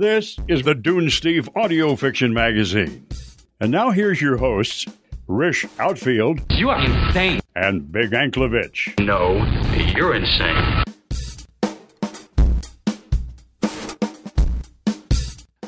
This is the Dunesteef Audio Fiction Magazine. And now here's your hosts, Rish Outfield You are insane. and Big Anklevich. No, you're insane.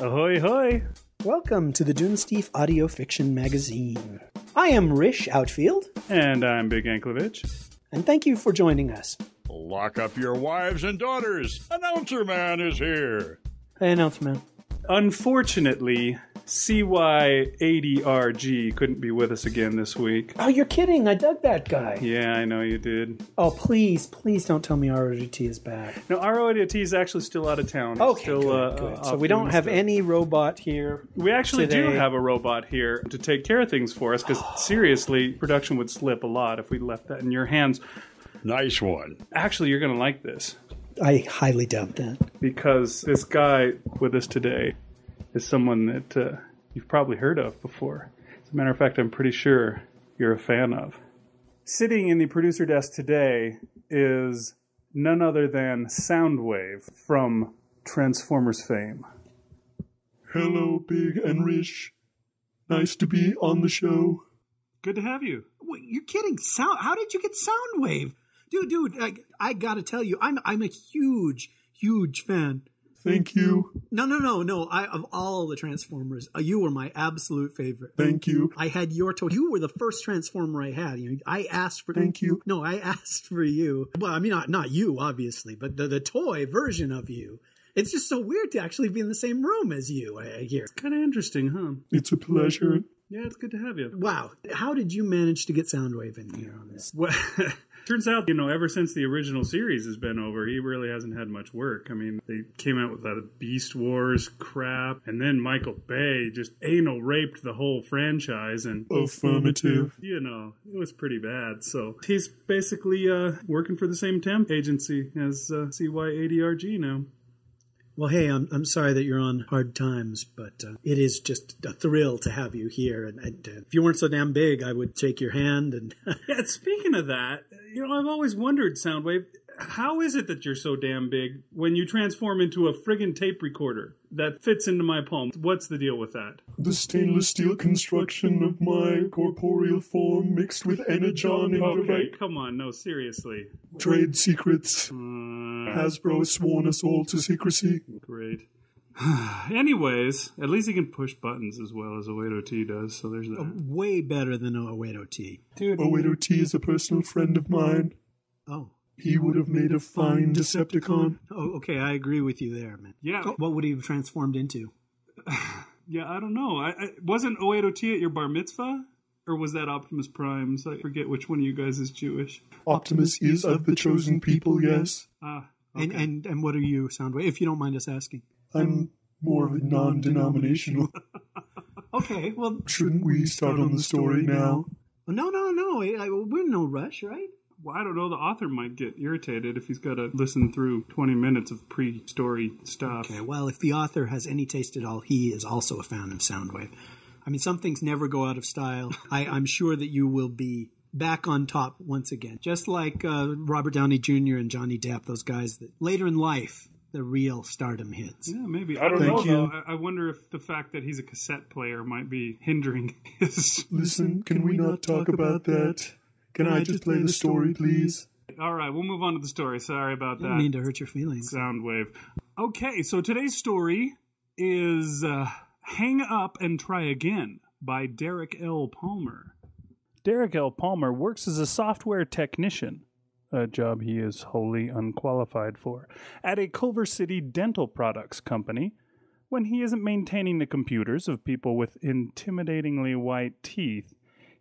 Ahoy, hoy! Welcome to the Dunesteef Audio Fiction Magazine. I am Rish Outfield, And I'm Big Anklevich. and thank you for joining us. Lock up your wives and daughters. Announcer Man is here. Hey, announcement. Unfortunately, CY80RG couldn't be with us again this week. Oh, you're kidding. I dug that guy. Yeah, I know you did. Oh, please, please don't tell me RODT is back. No, RODT is actually still out of town. He's Okay, still, good, uh, good. off So we don't have stuff. any robot here. We actually do have a robot here to take care of things for us because seriously, production would slip a lot if we left that in your hands. Nice one. Actually, you're going to like this I highly doubt that. because this guy with us today is someone that uh, you've probably heard of before. As a matter of fact, I'm pretty sure you're a fan of. Sitting in the producer desk today is none other than Soundwave from Transformers fame. Hello, Big and Rish. Nice to be on the show. Good to have you. Wait, you're kidding? Sound? How did you get Soundwave, dude? Dude, I, I gotta tell you, I'm I'm a huge, huge fan. Thank you. No, no, no, no. I of all the Transformers, uh, you were my absolute favorite. Thank you. I had your toy. You were the first Transformer I had. You know, I asked for. Thank you. No, I asked for you. Well, I mean, not not you, obviously, but the the toy version of you. It's just so weird to actually be in the same room as you. I I hear. Kind of interesting, huh? It's a pleasure. Yeah, it's good to have you. Wow, how did you manage to get Soundwave in here on this? Well, turns out, you know, ever since the original series has been over, he really hasn't had much work. I mean, they came out with that Beast Wars crap, and then Michael Bay just anal raped the whole franchise, and Affirmative. you know, it was pretty bad. So he's basically uh, working for the same temp agency as uh, CY80RG now. Well, hey, I'm I'm sorry that you're on hard times, but uh, it is just a thrill to have you here. And, and uh, if you weren't so damn big, I would shake your hand. And speaking of that, you know, I've always wondered, Soundwave, how is it that you're so damn big when you transform into a friggin' tape recorder that fits into my palm? What's the deal with that? The stainless steel construction of my corporeal form mixed with energon and Okay, direct come on, no, seriously. trade secrets. Uh, Hasbro sworn us all to secrecy. great. Anyways, at least he can push buttons as well as Oedo T does, so there's that. way better than Oedo T. Dude, Oedo T is a personal friend of mine. Oh, He would have made a fine Decepticon. oh, okay, I agree with you there, man. yeah, What would he have transformed into? yeah, I don't know. I, I wasn't Oedo T at your bar mitzvah? Or was that Optimus Prime's? I forget which one of you guys is Jewish. Optimus is of the chosen people, yes. Ah, And and and what are you, Soundwave? If you don't mind us asking. I'm more of a non denominational. Okay, well, Shouldn't we start on the story now? no, no, no. I, I, we're in no rush, right? Well, I don't know. The author might get irritated if he's got to listen through 20 minutes of pre story stuff. Okay, well, if the author has any taste at all, he is also a fan of Soundwave. I mean, some things never go out of style. I, I'm sure that you will be back on top once again, just like uh, Robert Downey Jr. and Johnny Depp, those guys that later in life the real stardom hits. Yeah, maybe. I don't Thank know, you. though. I, I wonder if the fact that he's a cassette player might be hindering his. Listen, can we not talk about that? Can I just play the story, please? All right, we'll move on to the story. Sorry about I don't mean to hurt your feelings. Soundwave. Okay, so today's story is uh, Hang Up and Try Again by Derek L. Palmer. Derek L. Palmer works as a software technician, a job he is wholly unqualified for, at a Culver City dental products company when he isn't maintaining the computers of people with intimidatingly white teeth.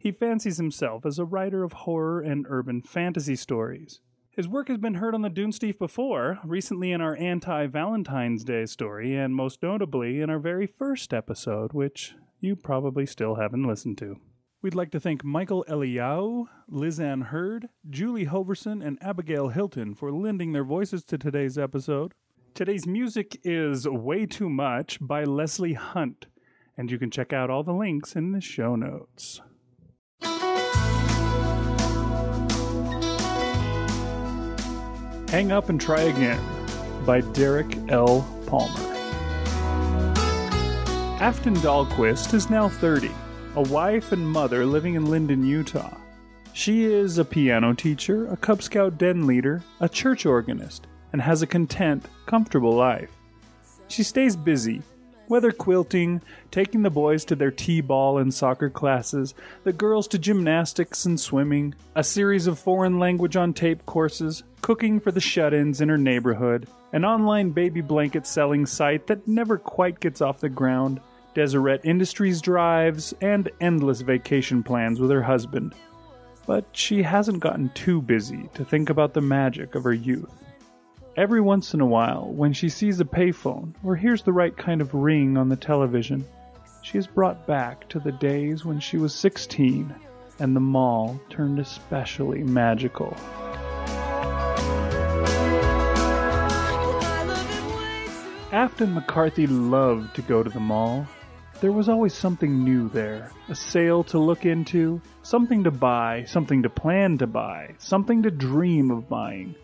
He fancies himself as a writer of horror and urban fantasy stories. His work has been heard on the Steef before, recently in our anti Valentine's Day story, and most notably in our very first episode, which you probably still haven't listened to. We'd like to thank Michael Eliyahou, Lizanne Herd, Julie Hoverson, and Abigail Hilton for lending their voices to today's episode. Today's music is Way Too Much by Leslie Hunt, and you can check out all the links in the show notes. Hang Up and Try Again by Derek L. Palmer. Afton Dahlquist is now 30, a wife and mother living in Lindon, Utah. She is a piano teacher, a Cub Scout den leader, a church organist, and has a content, comfortable life. She stays busy, whether quilting, taking the boys to their t-ball and soccer classes, the girls to gymnastics and swimming, a series of foreign language on tape courses, cooking for the shut-ins in her neighborhood, an online baby blanket selling site that never quite gets off the ground, Deseret Industries drives, and endless vacation plans with her husband. But she hasn't gotten too busy to think about the magic of her youth. Every once in a while, when she sees a payphone or hears the right kind of ring on the television, she is brought back to the days when she was 16 and the mall turned especially magical. Afton McCarthy loved to go to the mall. There was always something new there, a sale to look into, something to buy, something to plan to buy, something to dream of buying.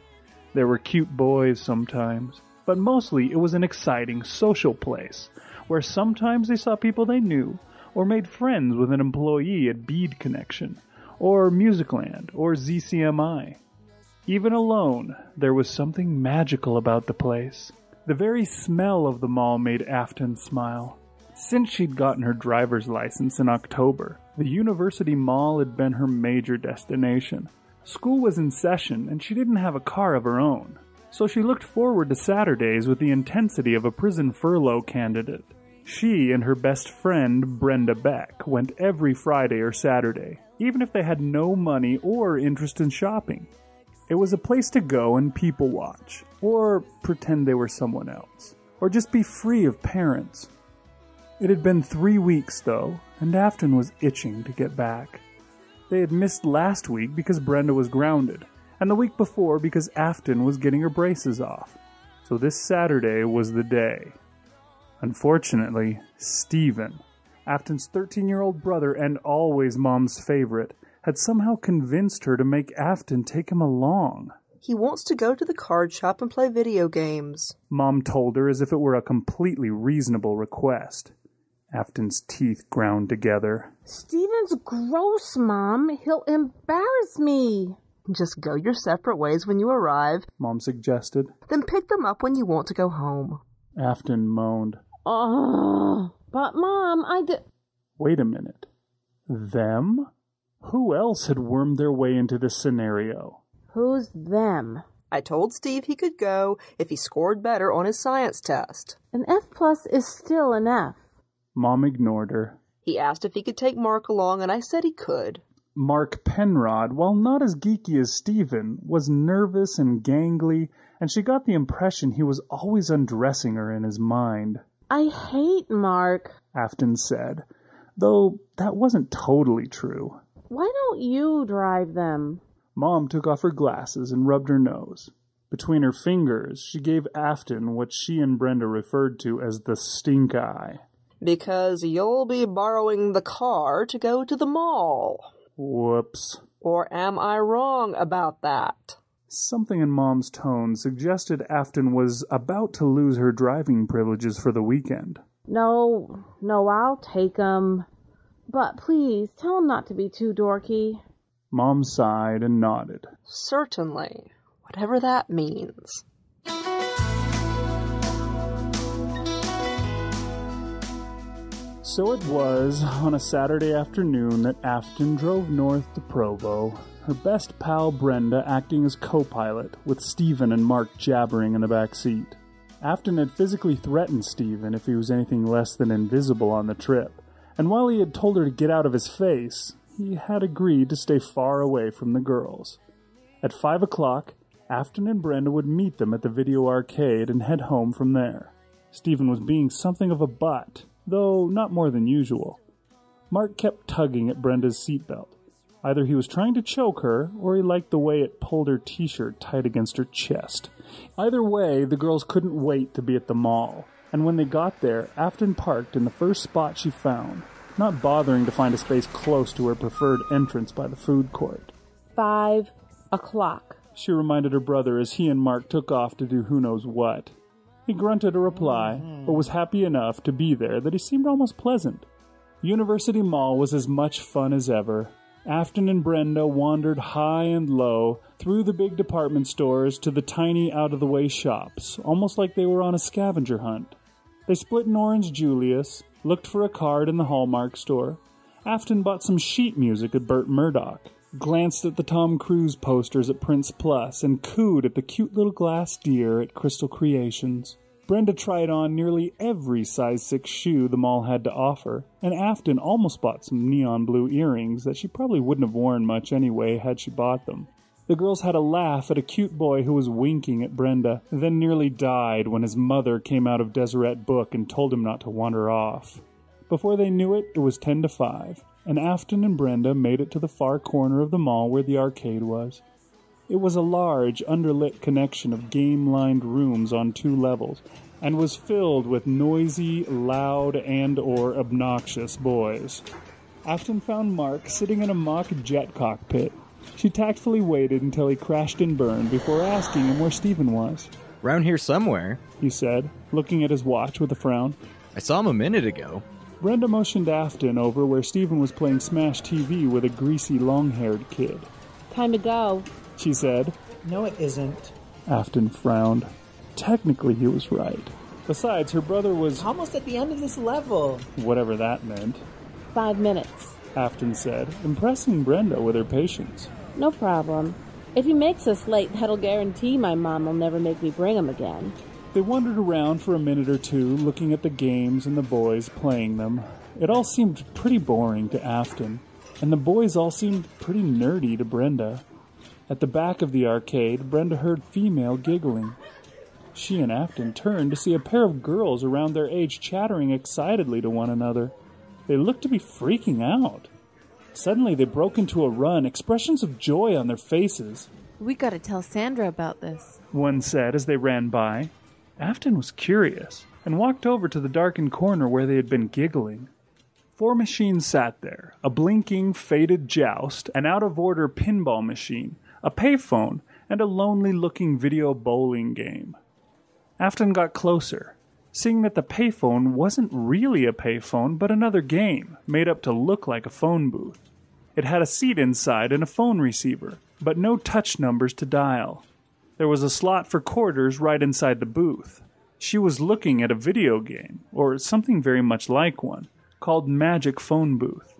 There were cute boys sometimes, but mostly it was an exciting social place where sometimes they saw people they knew or made friends with an employee at Bead Connection or Musicland or ZCMI. Even alone, there was something magical about the place. The very smell of the mall made Afton smile. Since she'd gotten her driver's license in October, the University Mall had been her major destination. School was in session and she didn't have a car of her own, so she looked forward to Saturdays with the intensity of a prison furlough candidate. She and her best friend, Brenda Beck, went every Friday or Saturday, even if they had no money or interest in shopping. It was a place to go and people watch, or pretend they were someone else, or just be free of parents. It had been three weeks, though, and Afton was itching to get back. They had missed last week because Brenda was grounded, and the week before because Afton was getting her braces off. So this Saturday was the day. Unfortunately, Stephen, Afton's 13 year old brother and always mom's favorite, had somehow convinced her to make Afton take him along. He wants to go to the card shop and play video games. Mom told her as if it were a completely reasonable request. Afton's teeth ground together. Steven's gross, Mom. He'll embarrass me. Just go your separate ways when you arrive. Mom suggested. Then pick them up when you want to go home. Afton moaned. Oh, but Mom, I did. Wait a minute. Them? Who else had wormed their way into this scenario? Who's them? I told Steve he could go if he scored better on his science test. An F plus is still an F. Mom ignored her. He asked if he could take Mark along, and I said he could. Mark Penrod, while not as geeky as Stephen, was nervous and gangly, and she got the impression he was always undressing her in his mind. I hate Mark, Afton said, though that wasn't totally true. Why don't you drive them? Mom took off her glasses and rubbed her nose. Between her fingers, she gave Afton what she and Brenda referred to as the stink eye. Because you'll be borrowing the car to go to the mall. Whoops. Or am I wrong about that? Something in Mom's tone suggested Afton was about to lose her driving privileges for the weekend. No, no, I'll take 'em. But please, tell him not to be too dorky. Mom sighed and nodded. Certainly. Whatever that means. So it was on a Saturday afternoon that Afton drove north to Provo, her best pal Brenda acting as co pilot, with Stephen and Mark jabbering in the back seat. Afton had physically threatened Stephen if he was anything less than invisible on the trip, and while he had told her to get out of his face, he had agreed to stay far away from the girls. At five o'clock, Afton and Brenda would meet them at the video arcade and head home from there. Stephen was being something of a butt, though not more than usual. Mark kept tugging at Brenda's seatbelt. Either he was trying to choke her, or he liked the way it pulled her t shirt tight against her chest. Either way, the girls couldn't wait to be at the mall, and when they got there, Afton parked in the first spot she found, not bothering to find a space close to her preferred entrance by the food court. Five o'clock. She reminded her brother as he and Mark took off to do who knows what. He grunted a reply, but was happy enough to be there that he seemed almost pleasant. University Mall was as much fun as ever. Afton and Brenda wandered high and low through the big department stores to the tiny out of the way shops, almost like they were on a scavenger hunt. They split an orange Julius, looked for a card in the Hallmark store. Afton bought some sheet music at Burt Murdoch, glanced at the Tom Cruise posters at Prints Plus, and cooed at the cute little glass deer at Crystal Creations. Brenda tried on nearly every size 6 shoe the mall had to offer, and Afton almost bought some neon blue earrings that she probably wouldn't have worn much anyway had she bought them. The girls had a laugh at a cute boy who was winking at Brenda, then nearly died when his mother came out of Deseret Book and told him not to wander off. Before they knew it, it was 10 to 5, and Afton and Brenda made it to the far corner of the mall where the arcade was. It was a large, underlit connection of game lined rooms on two levels, and was filled with noisy, loud, and or obnoxious boys. Afton found Mark sitting in a mock jet cockpit. She tactfully waited until he crashed and burned before asking him where Stephen was. Round here somewhere. He said, looking at his watch with a frown. I saw him a minute ago. Brenda motioned Afton over where Stephen was playing Smash TV with a greasy, long haired kid. Time to go. She said. No, it isn't. Afton frowned. Technically, he was right. Besides, her brother was. Almost at the end of this level. Whatever that meant. Five minutes. Afton said, impressing Brenda with her patience. No problem. If he makes us late, that'll guarantee my mom will never make me bring him again. They wandered around for a minute or two, looking at the games and the boys playing them. It all seemed pretty boring to Afton, and the boys all seemed pretty nerdy to Brenda. At the back of the arcade, Brenda heard female giggling. She and Afton turned to see a pair of girls around their age chattering excitedly to one another. They looked to be freaking out. Suddenly, they broke into a run, expressions of joy on their faces. We gotta tell Sandra about this. One said as they ran by. Afton was curious and walked over to the darkened corner where they had been giggling. Four machines sat there a blinking, faded joust, an out of order pinball machine, a payphone, and a lonely looking video bowling game. Afton got closer, seeing that the payphone wasn't really a payphone but another game made up to look like a phone booth. It had a seat inside and a phone receiver, but no touch numbers to dial. There was a slot for quarters right inside the booth. She was looking at a video game, or something very much like one, called Magic Phone Booth.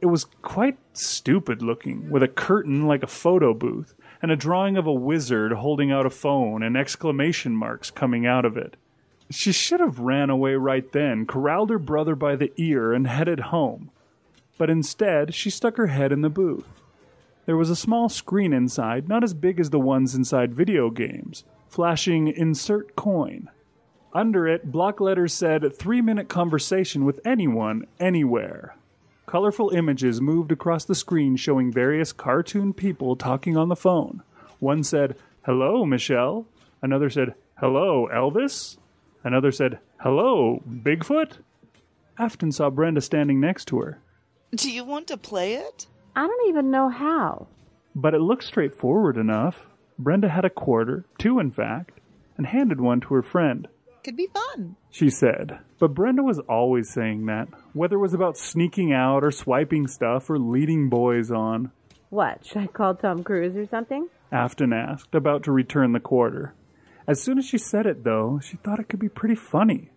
It was quite stupid looking, with a curtain like a photo booth, and a drawing of a wizard holding out a phone and exclamation marks coming out of it. She should have ran away right then, corralled her brother by the ear, and headed home. But instead, she stuck her head in the booth. There was a small screen inside, not as big as the ones inside video games, flashing insert coin. Under it, block letters said three minute conversation with anyone, anywhere. Colorful images moved across the screen showing various cartoon people talking on the phone. One said, Hello, Michelle. Another said, Hello, Elvis. Another said, Hello, Bigfoot. Afton saw Brenda standing next to her, Do you want to play it? I don't even know how. but it looked straightforward enough. Brenda had a quarter, two in fact, and handed one to her friend. Could be fun. She said. But Brenda was always saying that, whether it was about sneaking out or swiping stuff or leading boys on. What, should I call Tom Cruise or something? Afton asked, about to return the quarter. As soon as she said it, though, she thought it could be pretty funny.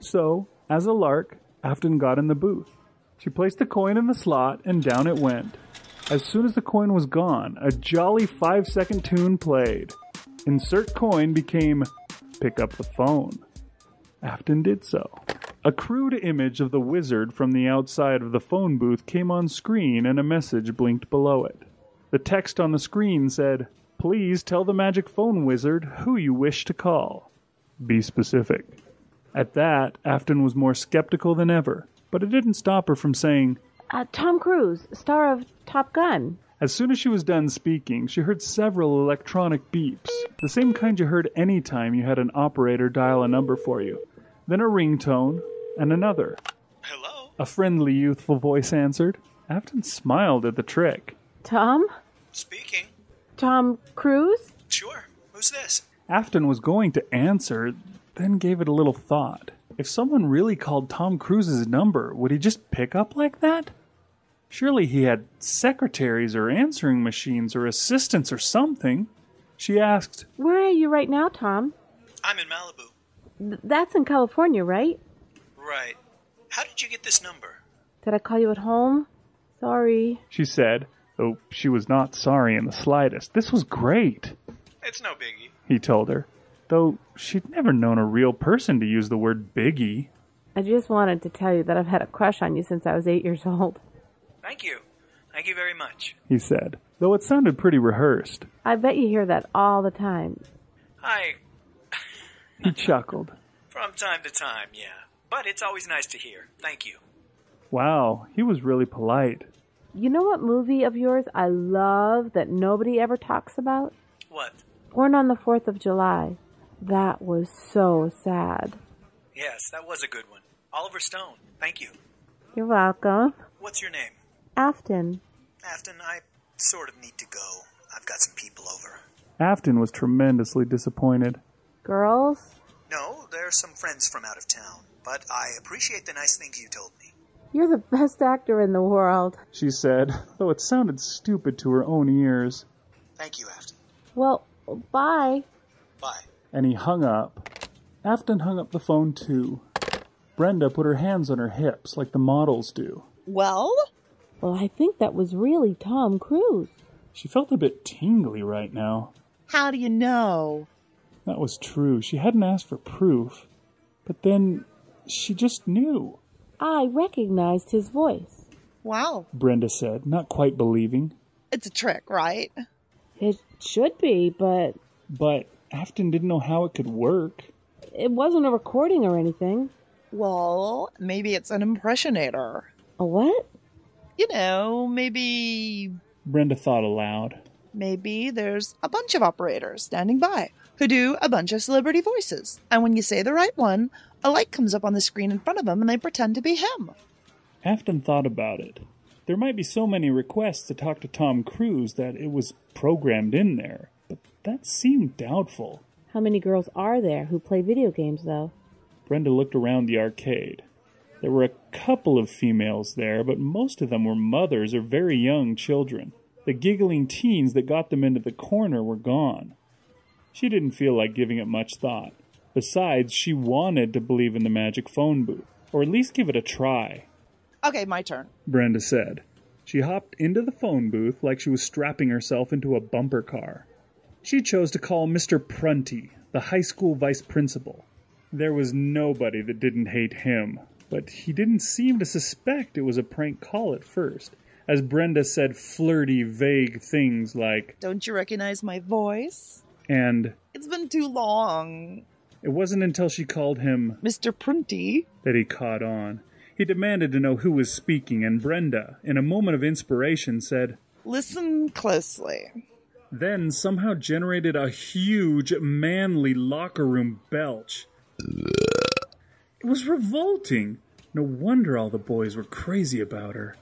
So, as a lark, Afton got in the booth. She placed the coin in the slot, and down it went. As soon as the coin was gone, a jolly five second tune played. Insert coin became Pick Up the Phone. Afton did so. A crude image of the wizard from the outside of the phone booth came on screen and a message blinked below it. The text on the screen said, Please tell the magic phone wizard who you wish to call. Be specific. At that, Afton was more skeptical than ever, but it didn't stop her from saying, Uh, Tom Cruise, star of Top Gun. As soon as she was done speaking, she heard several electronic beeps, the same kind you heard any time you had an operator dial a number for you. Then a ringtone, and another. Hello? A friendly, youthful voice answered. Afton smiled at the trick. Tom? Speaking. Tom Cruise? Sure. Who's this? Afton was going to answer, then gave it a little thought. If someone really called Tom Cruise's number, would he just pick up like that? Surely he had secretaries or answering machines or assistants or something. She asked, Where are you right now, Tom? I'm in Malibu. Th- that's in California, right? Right. How did you get this number? Did I call you at home? Sorry. She said, though she was not sorry in the slightest. This was great. It's no biggie. He told her, though she'd never known a real person to use the word biggie. I just wanted to tell you that I've had a crush on you since I was eight years old. Thank you. Thank you very much. He said, though it sounded pretty rehearsed. I bet you hear that all the time. Hi. He chuckled. From time to time, yeah. But it's always nice to hear. Thank you. Wow, he was really polite. You know what movie of yours I love that nobody ever talks about? What? Born on the 4th of July. That was so sad. Yes, that was a good one. Oliver Stone. Thank you. You're welcome. What's your name? Afton. Afton, I sort of need to go. I've got some people over. Afton was tremendously disappointed. Girls? No, they're some friends from out of town. But I appreciate the nice things you told me. You're the best actor in the world. She said, though it sounded stupid to her own ears. Thank you, Afton. Well, bye. Bye. And he hung up. Afton hung up the phone too. Brenda put her hands on her hips like the models do. Well? Well, I think that was really Tom Cruise. She felt a bit tingly right now. How do you know? That was true. She hadn't asked for proof. But then she just knew. I recognized his voice. Wow. Brenda said, not quite believing. It's a trick, right? It should be, but. But Afton didn't know how it could work. It wasn't a recording or anything. Well, maybe it's an impressionator. A what? You know, maybe. Brenda thought aloud. Maybe there's a bunch of operators standing by who do a bunch of celebrity voices. And when you say the right one, a light comes up on the screen in front of them and they pretend to be him. Afton thought about it. There might be so many requests to talk to Tom Cruise that it was programmed in there, but that seemed doubtful. How many girls are there who play video games, though? Brenda looked around the arcade. There were a couple of females there, but most of them were mothers or very young children. The giggling teens that got them into the corner were gone. She didn't feel like giving it much thought. Besides, she wanted to believe in the magic phone booth, or at least give it a try. Okay, my turn. Brenda said. She hopped into the phone booth like she was strapping herself into a bumper car. She chose to call Mr. Prunty, the high school vice principal. There was nobody that didn't hate him, but he didn't seem to suspect it was a prank call at first, as Brenda said flirty, vague things like, Don't you recognize my voice? and It's been too long. it wasn't until she called him Mr. Prunty. that he caught on. He demanded to know who was speaking, and Brenda, in a moment of inspiration, said, Listen closely. Then somehow generated a huge, manly locker room belch. It was revolting. No wonder all the boys were crazy about her.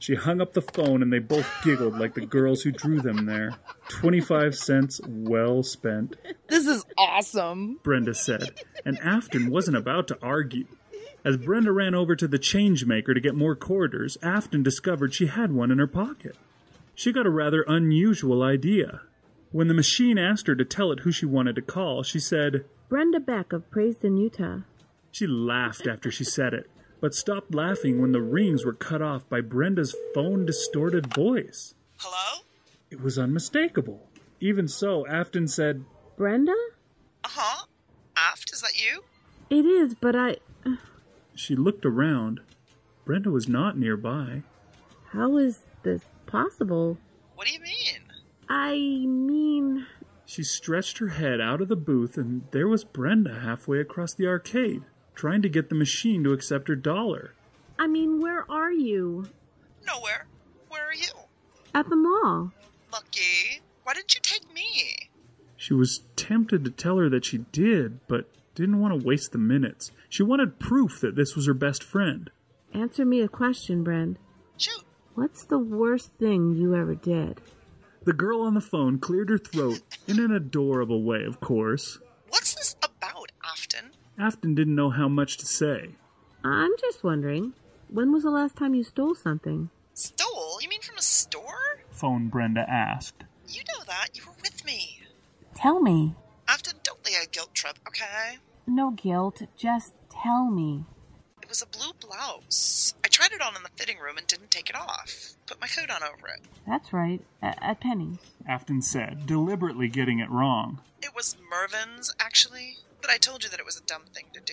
She hung up the phone and they both giggled like the girls who drew them there. 25 cents well spent, This is awesome. Brenda said, and Afton wasn't about to argue. As Brenda ran over to the change maker to get more quarters, Afton discovered she had one in her pocket. She got a rather unusual idea. When the machine asked her to tell it who she wanted to call, she said, Brenda Beck of Praised Utah. She laughed after she said it, but stopped laughing when the rings were cut off by Brenda's phone distorted voice. Hello? It was unmistakable. Even so, Afton said, Brenda? Uh huh. Aft, is that you? It is, but I. She looked around. Brenda was not nearby. How is this possible? What do you mean? I mean. She stretched her head out of the booth, and there was Brenda halfway across the arcade, trying to get the machine to accept her dollar. I mean, where are you? Nowhere. Where are you? At the mall. Lucky. Why didn't you take me? She was tempted to tell her that she did, but didn't want to waste the minutes. She wanted proof that this was her best friend. Answer me a question, Brend. Shoot. What's the worst thing you ever did? The girl on the phone cleared her throat in an adorable way, of course. What's this about, Afton? Afton didn't know how much to say. I'm just wondering, when was the last time you stole something? Stole? You mean from a store? Phone Brenda asked. You know that. You were with me. Tell me. After don't lay a guilt trip, okay? No guilt, just tell me. It was a blue blouse. I tried it on in the fitting room and didn't take it off. Put my coat on over it. That's right, at, at Penney's. Afton said, deliberately getting it wrong. It was Mervyn's, actually. But I told you that it was a dumb thing to do.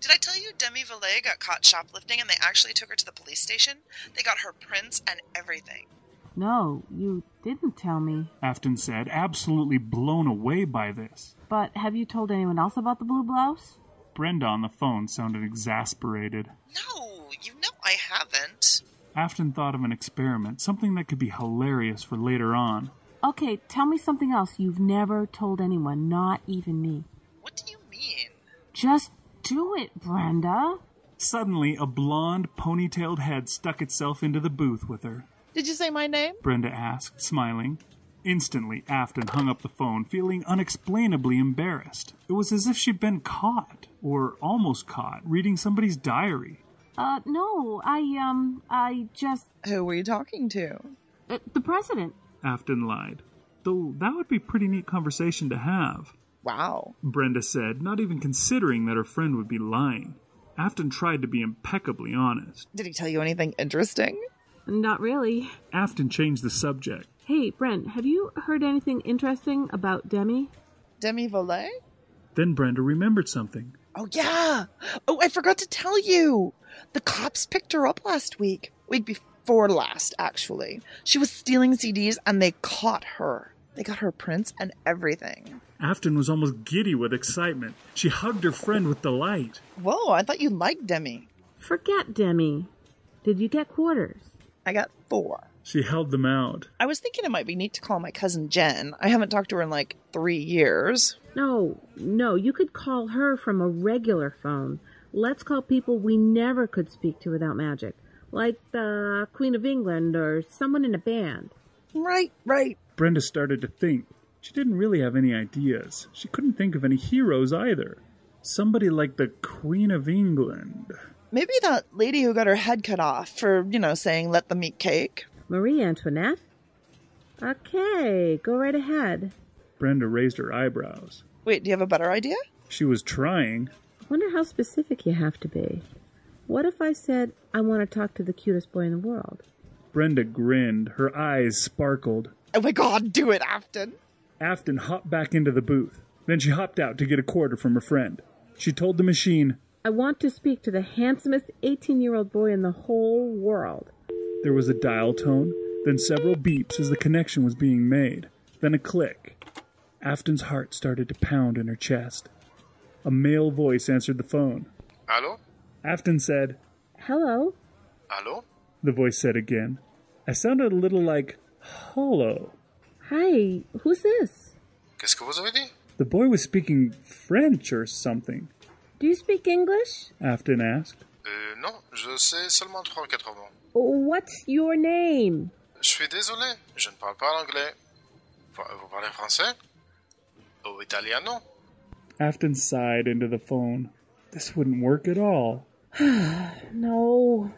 Did I tell you Demi Valet got caught shoplifting and they actually took her to the police station? They got her prints and everything. No, you didn't tell me. Afton said, absolutely blown away by this. But have you told anyone else about the blue blouse? Brenda on the phone sounded exasperated. No, you know I haven't. Afton thought of an experiment, something that could be hilarious for later on. Okay, tell me something else you've never told anyone, not even me. What do you mean? Just do it, Brenda. Suddenly, a blonde, ponytailed head stuck itself into the booth with her. Did you say my name? Brenda asked, smiling. Instantly, Afton hung up the phone, feeling unexplainably embarrassed. It was as if she'd been caught, or almost caught, reading somebody's diary. Uh, no, I, um, I just. Who were you talking to? Uh, the president. Afton lied. Though that would be pretty neat conversation to have. Wow. Brenda said, not even considering that her friend would be lying. Afton tried to be impeccably honest. Did he tell you anything interesting? Not really. Afton changed the subject. Hey, Brent, have you heard anything interesting about Demi? Demi Valet? Then Brenda remembered something. Oh, yeah. Oh, I forgot to tell you. The cops picked her up last week. Week before last, actually. She was stealing CDs and they caught her. They got her prints and everything. Afton was almost giddy with excitement. She hugged her friend with delight. Whoa, I thought you liked Demi. Forget Demi. Did you get quarters? I got four. She held them out. I was thinking it might be neat to call my cousin Jen. I haven't talked to her in like three years. No, no, you could call her from a regular phone. Let's call people we never could speak to without magic, like the Queen of England or someone in a band. Right, right. Brenda started to think. She didn't really have any ideas. She couldn't think of any heroes either. Somebody like the Queen of England. Maybe that lady who got her head cut off for, you know, saying let them eat cake. Marie Antoinette? Okay, go right ahead. Brenda raised her eyebrows. Wait, do you have a better idea? She was trying. I Wonder how specific you have to be. What if I said I want to talk to the cutest boy in the world? Brenda grinned. Her eyes sparkled. Oh my god, do it, Afton! Afton hopped back into the booth. Then she hopped out to get a quarter from her friend. She told the machine, I want to speak to the handsomest 18 year old boy in the whole world. There was a dial tone, then several beeps as the connection was being made, then a click. Afton's heart started to pound in her chest. A male voice answered the phone. Hello? Afton said, Hello? Hello? The voice said again. I sounded a little like, hello. Hi, who's this? Qu'est-ce que vous avez dit? The boy was speaking French or something. Do you speak English? Afton asked. Euh, non, je sais seulement trois ou quatre mots. What's your name? Je suis désolé, je ne parle pas anglais. Vous parlez français? Ou italiano? Afton sighed into the phone. This wouldn't work at all. no.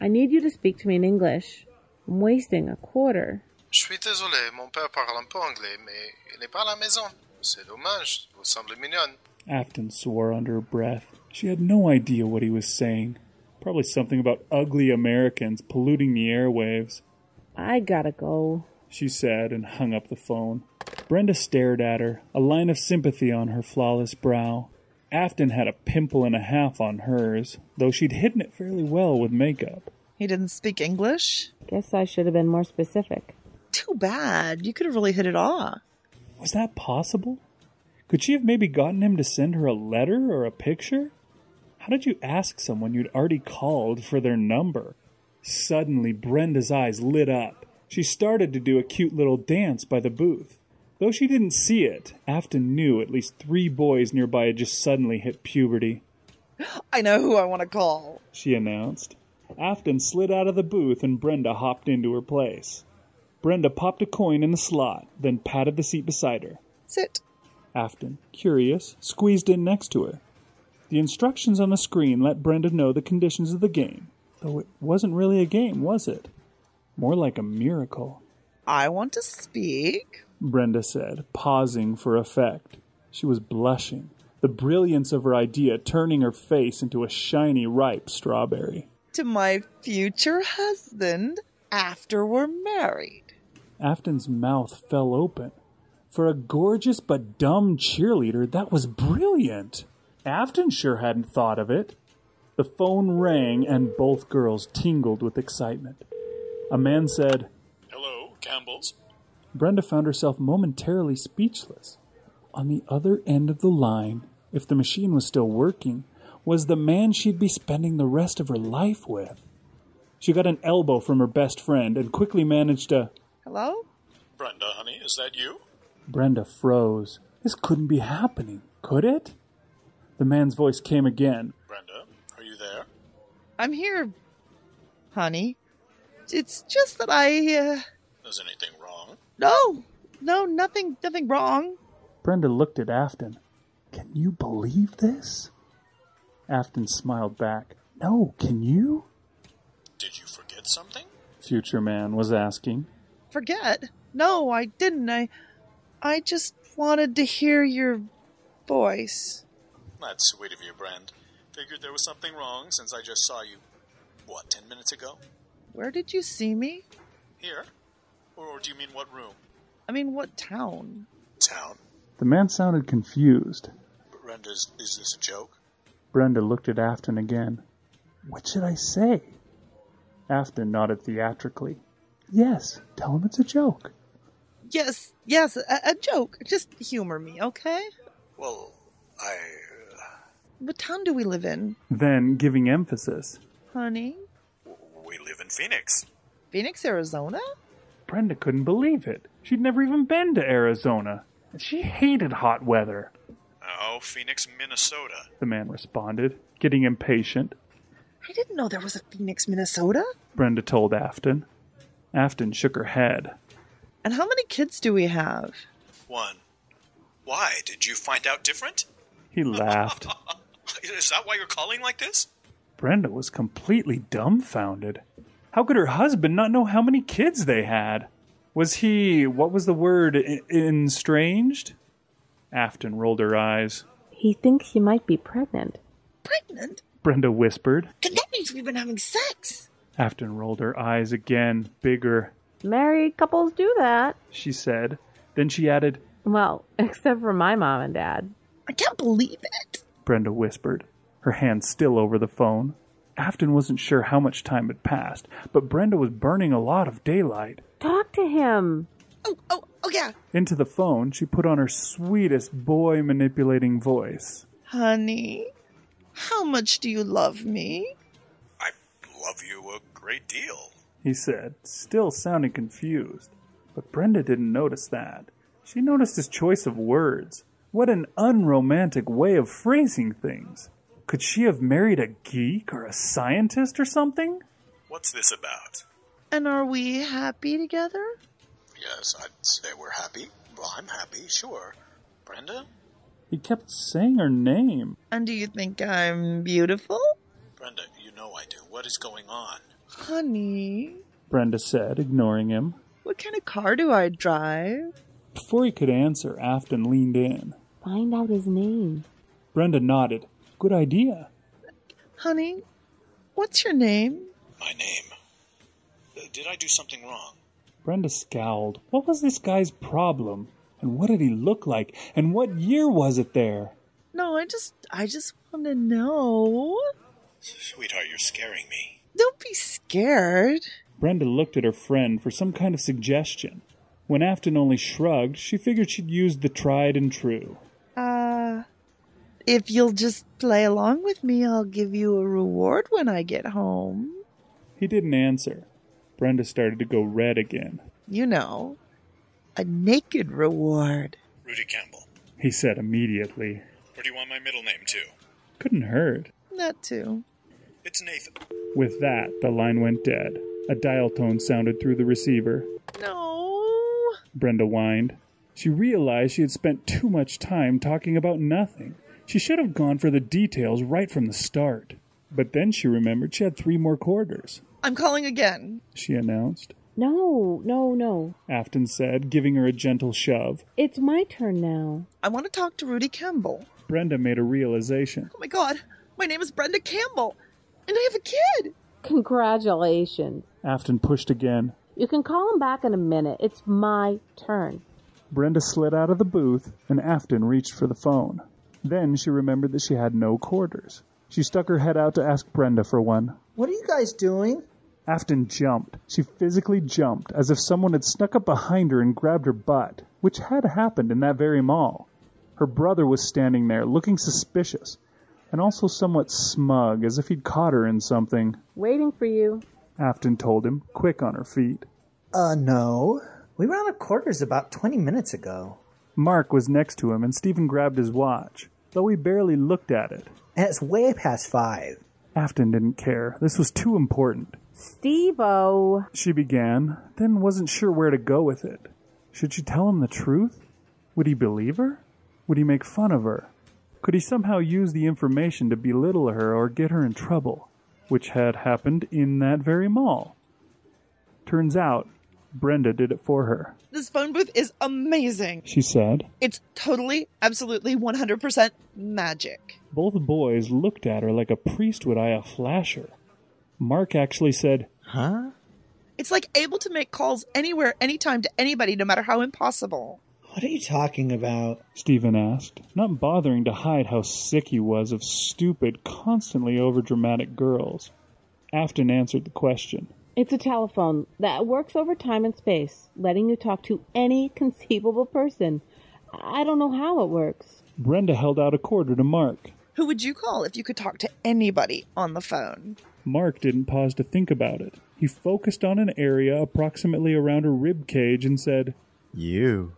I need you to speak to me in English. I'm wasting a quarter. Je suis désolé, mon père parle un peu anglais, mais il n'est pas à la maison. C'est dommage, vous semblez mignonne. Afton swore under her breath. She had no idea what he was saying. Probably something about ugly Americans polluting the airwaves. I gotta go, she said and hung up the phone. Brenda stared at her, a line of sympathy on her flawless brow. Afton had a pimple and a half on hers, though she'd hidden it fairly well with makeup. He didn't speak English? Guess I should have been more specific. Too bad. You could have really hit it off. Was that possible? Could she have maybe gotten him to send her a letter or a picture? How did you ask someone you'd already called for their number? Suddenly, Brenda's eyes lit up. She started to do a cute little dance by the booth. Though she didn't see it, Afton knew at least three boys nearby had just suddenly hit puberty. I know who I want to call, she announced. Afton slid out of the booth and Brenda hopped into her place. Brenda popped a coin in the slot, then patted the seat beside her. Sit. Afton, curious, squeezed in next to her. The instructions on the screen let Brenda know the conditions of the game, though it wasn't really a game, was it? More like a miracle. I want to speak. Brenda said, pausing for effect. She was blushing, the brilliance of her idea turning her face into a shiny, ripe strawberry. To my future husband after we're married. Afton's mouth fell open. For a gorgeous but dumb cheerleader, that was brilliant. Afton sure hadn't thought of it. The phone rang and both girls tingled with excitement. A man said, Hello, Campbell's. Brenda found herself momentarily speechless. On the other end of the line, if the machine was still working, was the man she'd be spending the rest of her life with. She got an elbow from her best friend and quickly managed to. Hello? Brenda, honey, is that you? Brenda froze. This couldn't be happening, could it? The man's voice came again. Brenda, are you there? I'm here, honey. It's just that I. Uh... Is anything wrong? No, no, nothing, nothing wrong. Brenda looked at Afton. Can you believe this? Afton smiled back. No, can you? Did you forget something? Future man was asking. Forget? No, I didn't. I. I just wanted to hear your voice. That's sweet of you, Brand. Figured there was something wrong since I just saw you, what, ten minutes ago? Where did you see me? Here? Or do you mean what room? I mean, what town? Town? The man sounded confused. Brenda, is, is this a joke? Brenda looked at Afton again. What should I say? Afton nodded theatrically. Yes, tell him it's a joke. Yes, yes, a, a joke. Just humor me, okay? Well, I. What town do we live in? Then, giving emphasis. Honey? We live in Phoenix. Phoenix, Arizona? Brenda couldn't believe it. She'd never even been to Arizona. And she hated hot weather. Oh, Phoenix, Minnesota. The man responded, getting impatient. I didn't know there was a Phoenix, Minnesota. Brenda told Afton. Afton shook her head. And how many kids do we have? One. Why? Did you find out different? He laughed. Is that why you're calling like this? Brenda was completely dumbfounded. How could her husband not know how many kids they had? Was he, what was the word, estranged? Afton rolled her eyes. He thinks she might be pregnant. Pregnant? Brenda whispered. Then that means we've been having sex. Afton rolled her eyes again, bigger. Married couples do that, she said. Then she added, Well, except for my mom and dad. I can't believe it, Brenda whispered, her hand still over the phone. Afton wasn't sure how much time had passed, but Brenda was burning a lot of daylight. Talk to him. Oh, oh, oh, yeah. Into the phone, she put on her sweetest boy manipulating voice. Honey, how much do you love me? I love you a great deal, he said, still sounding confused. But Brenda didn't notice that. She noticed his choice of words. What an unromantic way of phrasing things. Could she have married a geek or a scientist or something? What's this about? And are we happy together? Yes, I'd say we're happy. Well, I'm happy, sure. Brenda? He kept saying her name. And do you think I'm beautiful? Brenda, you know I do. What is going on? Honey. Brenda said, ignoring him. What kind of car do I drive? Before he could answer, Afton leaned in. Find out his name. Brenda nodded. Good idea. Honey, what's your name? My name. Uh, did I do something wrong? Brenda scowled. What was this guy's problem? And what did he look like? And what year was it there? No, I just I just want to know. Sweetheart, you're scaring me. Don't be scared. Brenda looked at her friend for some kind of suggestion. When Afton only shrugged, she figured she'd use the tried and true. Uh, if you'll just play along with me, I'll give you a reward when I get home. He didn't answer. Brenda started to go red again. You know, a naked reward. Rudy Campbell. He said immediately. Or do you want my middle name too? Couldn't hurt. That too. It's Nathan. With that, the line went dead. A dial tone sounded through the receiver. No. Brenda whined. She realized she had spent too much time talking about nothing. She should have gone for the details right from the start. But then she remembered she had three more quarters, I'm calling again. she announced. No, no, no. Afton said, giving her a gentle shove. It's my turn now. I want to talk to Rudy Campbell. Brenda made a realization. Oh my god, my name is Brenda Campbell, and I have a kid. Congratulations. Afton pushed again. You can call him back in a minute. It's my turn. Brenda slid out of the booth, and Afton reached for the phone. Then she remembered that she had no quarters. She stuck her head out to ask Brenda for one. What are you guys doing? Afton jumped. She physically jumped, as if someone had snuck up behind her and grabbed her butt, which had happened in that very mall. Her brother was standing there, looking suspicious, and also somewhat smug, as if he'd caught her in something. Waiting for you. Afton told him, quick on her feet. Uh, no. We ran out of quarters about 20 minutes ago. Mark was next to him, and Stephen grabbed his watch, though he barely looked at it. And it's way past five. Afton didn't care. This was too important. Steve-O. She began, then wasn't sure where to go with it. Should she tell him the truth? Would he believe her? Would he make fun of her? Could he somehow use the information to belittle her or get her in trouble, which had happened in that very mall? Turns out, Brenda did it for her, This phone booth is amazing. she said. It's totally, absolutely, 100% magic. Both boys looked at her like a priest would eye a flasher. Mark actually said, Huh? It's like able to make calls anywhere, anytime to anybody, no matter how impossible. What are you talking about? Stephen asked, not bothering to hide how sick he was of stupid, constantly overdramatic girls. Afton answered the question. It's a telephone that works over time and space, letting you talk to any conceivable person. I don't know how it works. Brenda held out a quarter to Mark. Who would you call if you could talk to anybody on the phone? Mark didn't pause to think about it. He focused on an area approximately around her rib cage and said, You.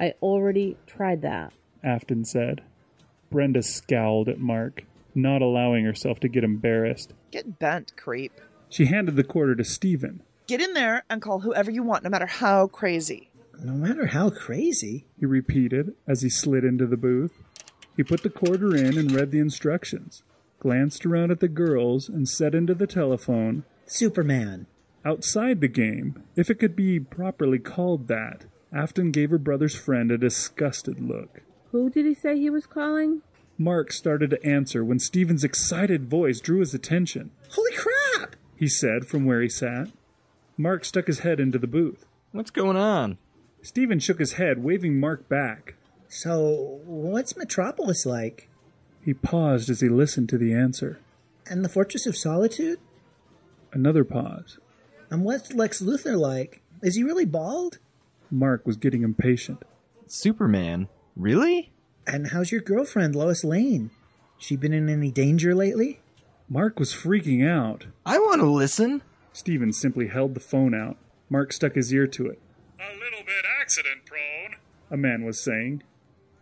I already tried that. Afton said. Brenda scowled at Mark, not allowing herself to get embarrassed. Get bent, creep. She handed the quarter to Stephen. Get in there and call whoever you want, no matter how crazy. No matter how crazy. He repeated as he slid into the booth. He put the quarter in and read the instructions, glanced around at the girls, and said into the telephone, Superman. Outside the game, if it could be properly called that, Afton gave her brother's friend a disgusted look. Who did he say he was calling? Mark started to answer when Stephen's excited voice drew his attention. Holy crap! He said from where he sat. Mark stuck his head into the booth. What's going on? Stephen shook his head, waving Mark back. So, what's Metropolis like? He paused as he listened to the answer. And the Fortress of Solitude? Another pause. And what's Lex Luthor like? Is he really bald? Mark was getting impatient. Superman? Really? And how's your girlfriend, Lois Lane? She been in any danger lately? Mark was freaking out. I want to listen. Stephen simply held the phone out. Mark stuck his ear to it. A little bit accident prone. A man was saying.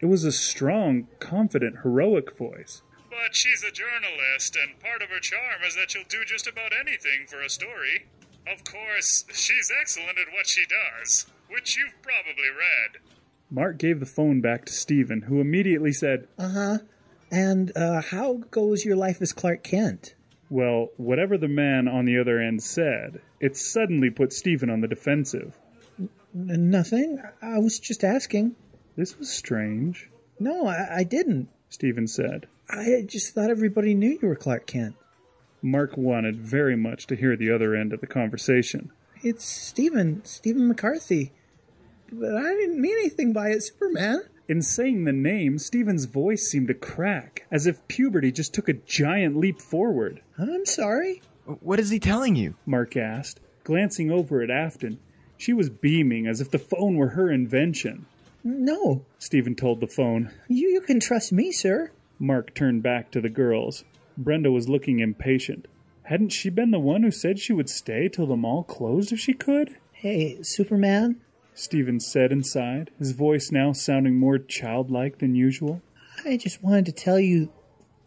It was a strong, confident, heroic voice. But she's a journalist, and part of her charm is that she'll do just about anything for a story. Of course, she's excellent at what she does, which you've probably read. Mark gave the phone back to Stephen, who immediately said, Uh huh. And uh, how goes your life as Clark Kent? Well, whatever the man on the other end said, it suddenly put Stephen on the defensive. N- nothing. I was just asking. This was strange, No, I, I didn't. Stephen said. I just thought everybody knew you were Clark Kent. Mark wanted very much to hear the other end of the conversation. It's Stephen, Stephen McCarthy. But I didn't mean anything by it, Superman. In saying the name, Stephen's voice seemed to crack, as if puberty just took a giant leap forward. I'm sorry. What is he telling you? Mark asked, glancing over at Afton. She was beaming as if the phone were her invention. No, Stephen told the phone. you, you can trust me, sir. Mark turned back to the girls. Brenda was looking impatient. Hadn't she been the one who said she would stay till the mall closed if she could? Hey, Superman, Stephen said inside, his voice now sounding more childlike than usual. I just wanted to tell you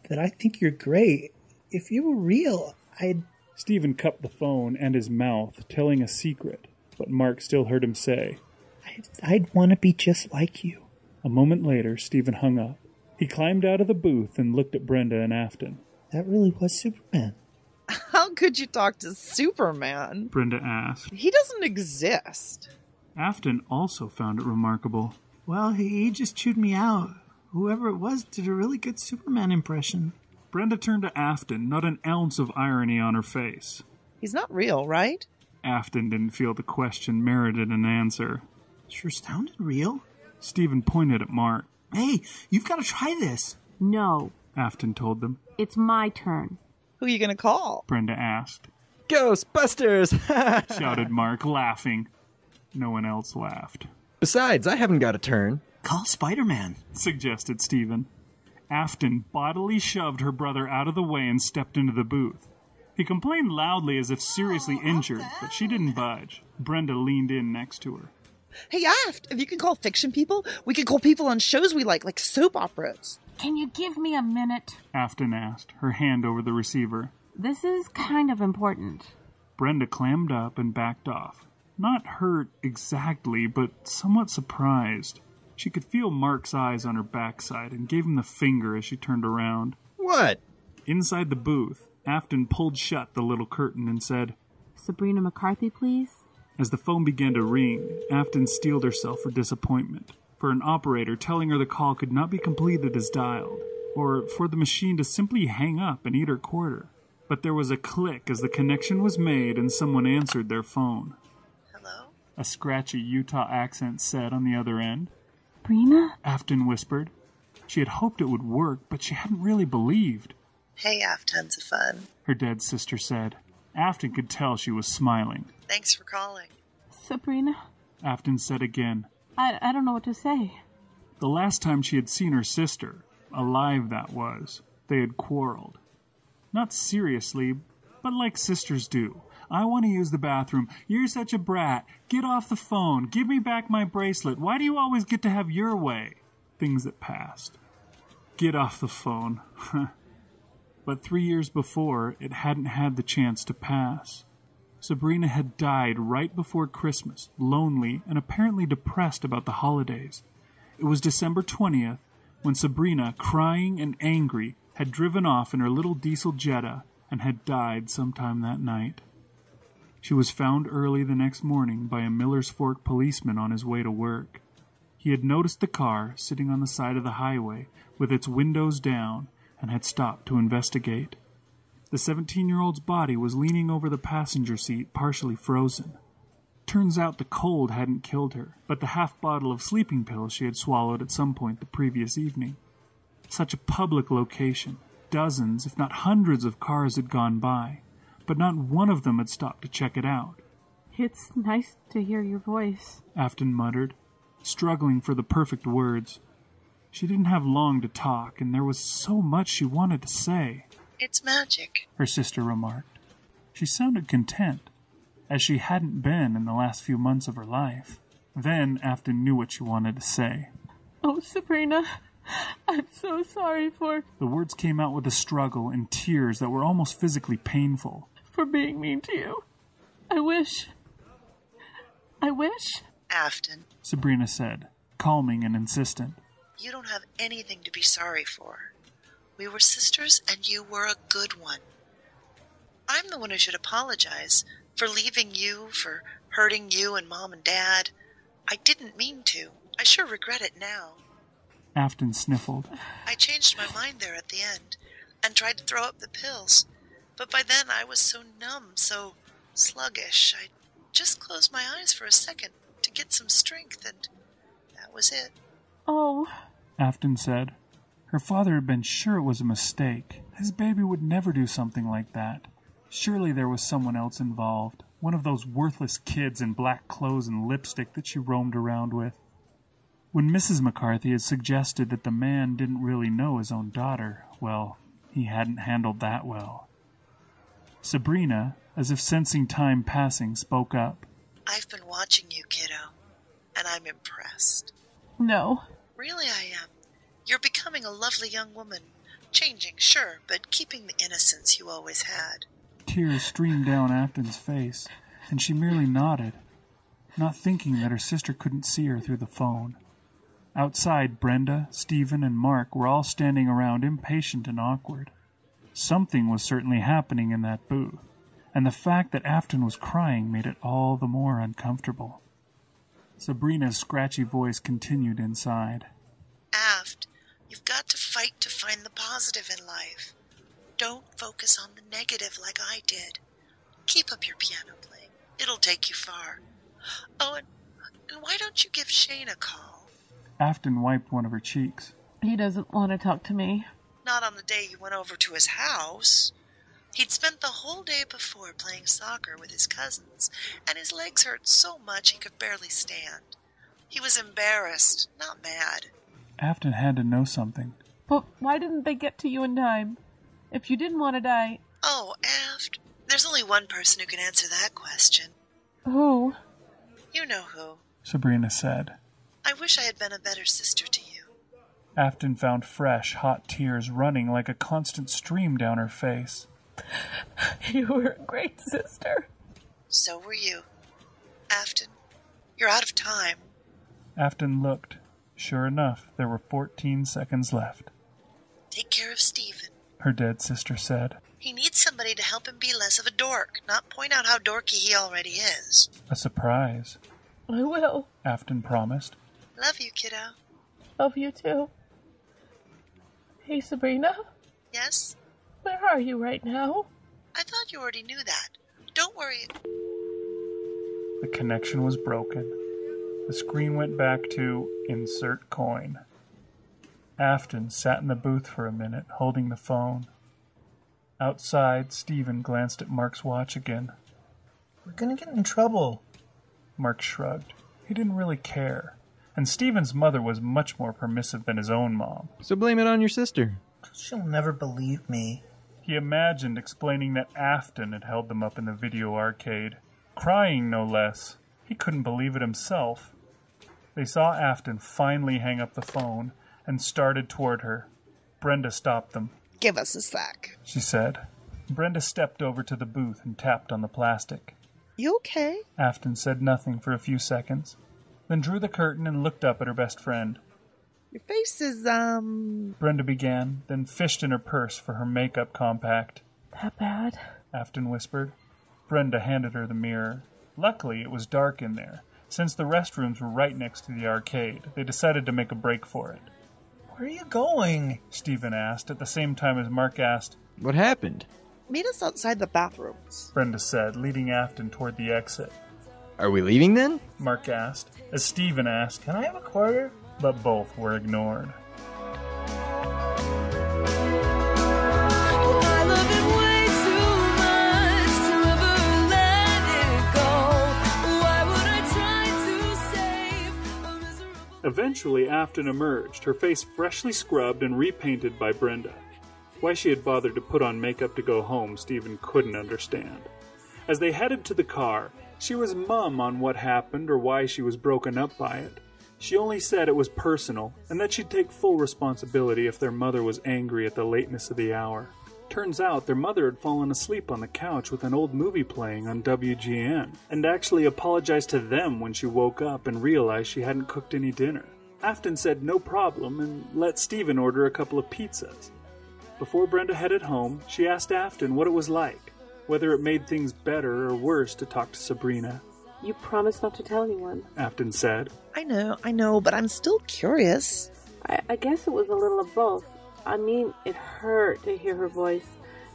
that I think you're great. If you were real, I'd. Stephen cupped the phone and his mouth, telling a secret, but Mark still heard him say. I'd, I'd want to be just like you. A moment later, Stephen hung up. He climbed out of the booth and looked at Brenda and Afton. That really was Superman. How could you talk to Superman? Brenda asked. He doesn't exist. Afton also found it remarkable. Well, he, he just chewed me out. Whoever it was did a really good Superman impression. Brenda turned to Afton, not an ounce of irony on her face. He's not real, right? Afton didn't feel the question merited an answer. Sure sounded real. Stephen pointed at Mark. Hey, you've got to try this. No, Afton told them. it's my turn. Who are you gonna call? Brenda asked. Ghostbusters! Shouted Mark, laughing. No one else laughed. Besides, I haven't got a turn. Call Spider Man. Suggested Stephen. Afton bodily shoved her brother out of the way and stepped into the booth. He complained loudly as if seriously oh, injured, but she didn't budge. Brenda leaned in next to her. Hey, Aft, if you can call fiction people, we can call people on shows we like, like soap operas. Can you give me a minute? Afton asked, her hand over the receiver. This is kind of important. Brenda clammed up and backed off. Not hurt exactly, but somewhat surprised. She could feel Mark's eyes on her backside and gave him the finger as she turned around. What? Inside the booth, Afton pulled shut the little curtain and said, Sabrina McCarthy, please. As the phone began to ring, Afton steeled herself for disappointment, for an operator telling her the call could not be completed as dialed, or for the machine to simply hang up and eat her quarter. But there was a click as the connection was made and someone answered their phone. Hello? A scratchy Utah accent said on the other end. Sabrina? Afton whispered. She had hoped it would work, but she hadn't really believed. Hey, Afton's a fun. Her dead sister said. Afton could tell she was smiling. Thanks for calling. Sabrina? Afton said again. I, I don't know what to say. The last time she had seen her sister, alive that was, they had quarreled. Not seriously, but like sisters do. I want to use the bathroom. You're such a brat. Get off the phone. Give me back my bracelet. Why do you always get to have your way? Things that passed. Get off the phone. but three years before, it hadn't had the chance to pass. Sabrina had died right before Christmas, lonely and apparently depressed about the holidays. It was December 20th when Sabrina, crying and angry, had driven off in her little diesel Jetta and had died sometime that night. She was found early the next morning by a Miller's Fork policeman on his way to work. He had noticed the car sitting on the side of the highway with its windows down and had stopped to investigate. The 17 year old's body was leaning over the passenger seat, partially frozen. Turns out the cold hadn't killed her, but the half bottle of sleeping pills she had swallowed at some point the previous evening. Such a public location. Dozens, if not hundreds, of cars had gone by, but not one of them had stopped to check it out. It's nice to hear your voice. Afton muttered, struggling for the perfect words. She didn't have long to talk, and there was so much she wanted to say. It's magic. her sister remarked. She sounded content, as she hadn't been in the last few months of her life. Then Afton knew what she wanted to say. Oh, Sabrina, I'm so sorry for The words came out with a struggle and tears that were almost physically painful. For being mean to you. I wish. I wish. Afton, Sabrina said, calming and insistent. you don't have anything to be sorry for. We were sisters, and you were a good one. I'm the one who should apologize for leaving you, for hurting you and mom and dad. I didn't mean to. I sure regret it now. Afton sniffled. I changed my mind there at the end and tried to throw up the pills. But by then I was so numb, so sluggish. I just closed my eyes for a second to get some strength, and that was it. Oh, Afton said. Her father had been sure it was a mistake. His baby would never do something like that. Surely there was someone else involved, one of those worthless kids in black clothes and lipstick that she roamed around with. When Mrs. McCarthy had suggested that the man didn't really know his own daughter, well, he hadn't handled that well. Sabrina, as if sensing time passing, spoke up. I've been watching you, kiddo, and I'm impressed. no. Really, I am. You're becoming a lovely young woman. Changing, sure, but keeping the innocence you always had. Tears streamed down Afton's face, and she merely nodded, not thinking that her sister couldn't see her through the phone. Outside, Brenda, Stephen, and Mark were all standing around impatient and awkward. Something was certainly happening in that booth, and the fact that Afton was crying made it all the more uncomfortable. Sabrina's scratchy voice continued inside. Aft, you've got to fight to find the positive in life. Don't focus on the negative like I did. Keep up your piano playing. It'll take you far. Oh, and, and why don't you give Shane a call? Afton wiped one of her cheeks. He doesn't want to talk to me. Not on the day you went over to his house. He'd spent the whole day before playing soccer with his cousins, and his legs hurt so much he could barely stand. He was embarrassed, not mad. Afton had to know something. But why didn't they get to you in time? If you didn't want to die. Oh, Aft, there's only one person who can answer that question. Who? You know who. Sabrina said. I wish I had been a better sister to you. Afton found fresh, hot tears running like a constant stream down her face. You were a great sister. So were you. Afton, you're out of time. Afton looked. Sure enough, there were 14 seconds left. Take care of Stephen. Her dead sister said. He needs somebody to help him be less of a dork, not point out how dorky he already is. A surprise, I will. Afton promised. Love you, kiddo. Love you too. Hey, Sabrina, Yes? where are you right now? I thought you already knew that. Don't worry. The connection was broken. The screen went back to insert coin. Afton sat in the booth for a minute, holding the phone. Outside, Stephen glanced at Mark's watch again. We're gonna get in trouble. Mark shrugged. He didn't really care. And Stephen's mother was much more permissive than his own mom. So blame it on your sister. She'll never believe me. He imagined explaining that Afton had held them up in the video arcade, crying no less. He couldn't believe it himself. They saw Afton finally hang up the phone and started toward her. Brenda stopped them. Give us a sec. She said. Brenda stepped over to the booth and tapped on the plastic. You okay? Afton said nothing for a few seconds, then drew the curtain and looked up at her best friend. Your face is, um. Brenda began, then fished in her purse for her makeup compact. That bad? Afton whispered. Brenda handed her the mirror. Luckily, it was dark in there. Since the restrooms were right next to the arcade, they decided to make a break for it. Where are you going? Stephen asked, at the same time as Mark asked. What happened? Meet us outside the bathrooms. Brenda said, leading Afton toward the exit. Are we leaving then? Mark asked, as Stephen asked, Can I have a quarter? but both were ignored. Eventually, Afton emerged, her face freshly scrubbed and repainted by Brenda. Why she had bothered to put on makeup to go home, Stephen couldn't understand. As they headed to the car, she was mum on what happened or why she was broken up by it. She only said it was personal and that she'd take full responsibility if their mother was angry at the lateness of the hour. Turns out their mother had fallen asleep on the couch with an old movie playing on WGN and actually apologized to them when she woke up and realized she hadn't cooked any dinner. Afton said no problem and let Stephen order a couple of pizzas. Before Brenda headed home, she asked Afton what it was like, whether it made things better or worse to talk to Sabrina. You promised not to tell anyone. Afton said. I know, I know, but I'm still curious. I, I guess it was a little of both. I mean, it hurt to hear her voice,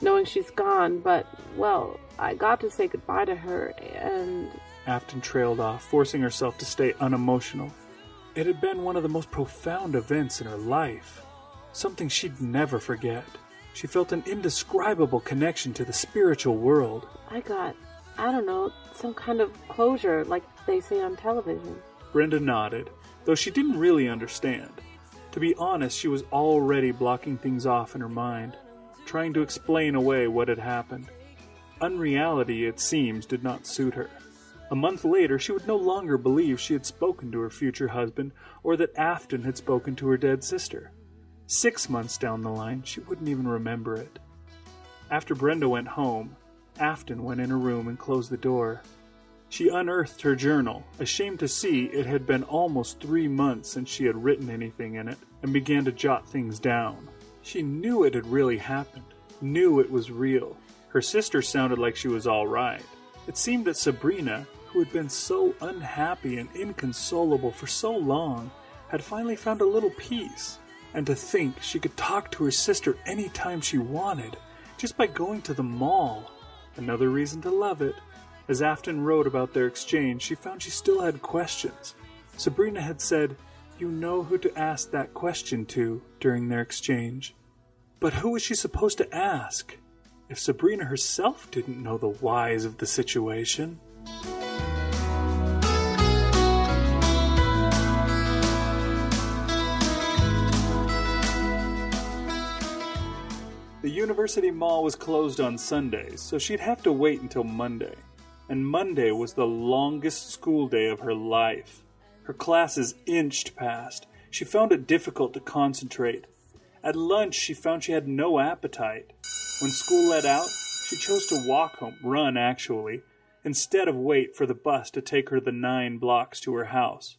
knowing she's gone, but, well, I got to say goodbye to her, and. Afton trailed off, forcing herself to stay unemotional. It had been one of the most profound events in her life, something she'd never forget. She felt an indescribable connection to the spiritual world. I got, I don't know, some kind of closure, like they say on television. Brenda nodded, though she didn't really understand. To be honest, she was already blocking things off in her mind, trying to explain away what had happened. Unreality, it seems, did not suit her. A month later, she would no longer believe she had spoken to her future husband or that Afton had spoken to her dead sister. Six months down the line, she wouldn't even remember it. After Brenda went home, Afton went in her room and closed the door. She unearthed her journal, ashamed to see it had been almost three months since she had written anything in it, and began to jot things down. She knew it had really happened, knew it was real. Her sister sounded like she was all right. It seemed that Sabrina, who had been so unhappy and inconsolable for so long, had finally found a little peace. And to think she could talk to her sister any time she wanted, just by going to the mall. Another reason to love it. As Afton wrote about their exchange, she found she still had questions. Sabrina had said, You know who to ask that question to during their exchange. But who was she supposed to ask? If Sabrina herself didn't know the whys of the situation. The University Mall was closed on Sundays, so she'd have to wait until Monday. And Monday was the longest school day of her life. Her classes inched past. She found it difficult to concentrate. At lunch, she found she had no appetite. When school let out, she chose to walk home, run actually, instead of wait for the bus to take her the nine blocks to her house.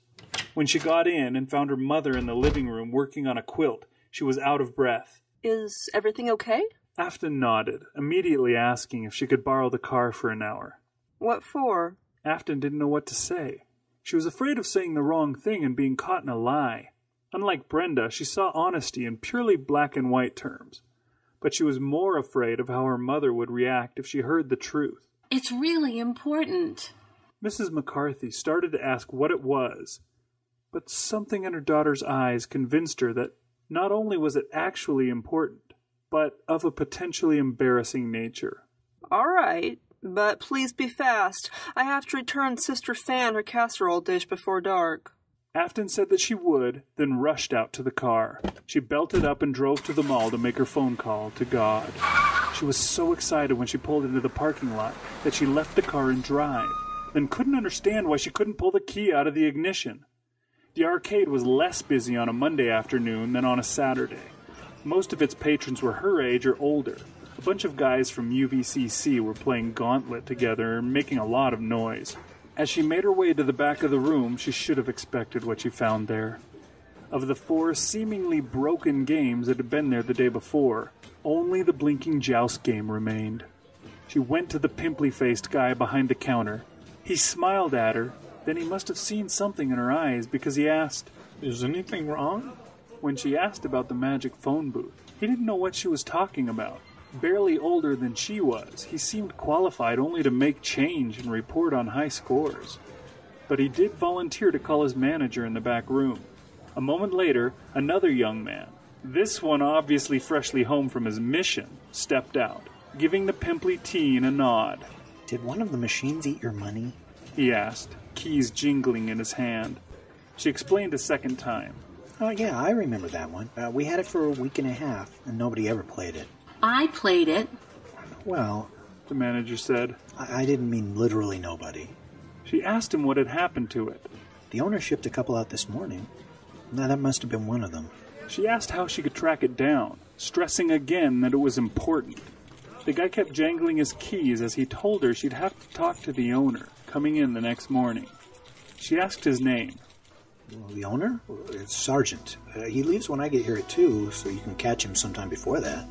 When she got in and found her mother in the living room working on a quilt, she was out of breath. Is everything okay? Afton nodded, immediately asking if she could borrow the car for an hour. What for? Afton didn't know what to say. She was afraid of saying the wrong thing and being caught in a lie. Unlike Brenda, she saw honesty in purely black and white terms. But she was more afraid of how her mother would react if she heard the truth. It's really important. Mrs. McCarthy started to ask what it was, but something in her daughter's eyes convinced her that not only was it actually important, but of a potentially embarrassing nature. All right, but please be fast. I have to return Sister Fan her casserole dish before dark. Afton said that she would, then rushed out to the car. She belted up and drove to the mall to make her phone call to God. She was so excited when she pulled into the parking lot that she left the car and drive, then couldn't understand why she couldn't pull the key out of the ignition. The arcade was less busy on a Monday afternoon than on a Saturday. Most of its patrons were her age or older. A bunch of guys from UVCC were playing Gauntlet together and making a lot of noise. As she made her way to the back of the room, she should have expected what she found there. Of the four seemingly broken games that had been there the day before, only the blinking joust game remained. She went to the pimply faced guy behind the counter. He smiled at her, then he must have seen something in her eyes because he asked, Is anything wrong? When she asked about the magic phone booth, he didn't know what she was talking about. Barely older than she was, he seemed qualified only to make change and report on high scores. But he did volunteer to call his manager in the back room. A moment later, another young man, this one obviously freshly home from his mission, stepped out, giving the pimply teen a nod. Did one of the machines eat your money? He asked, keys jingling in his hand. She explained a second time. Oh, yeah, I remember that one. Uh, we had it for a week and a half, and nobody ever played it. I played it. Well, the manager said. I, I didn't mean literally nobody. She asked him what had happened to it. The owner shipped a couple out this morning. Now, that must have been one of them. She asked how she could track it down, stressing again that it was important. The guy kept jangling his keys as he told her she'd have to talk to the owner, coming in the next morning. She asked his name. Well, the owner? It's Sergeant. Uh, he leaves when I get here at 2, so you can catch him sometime before that.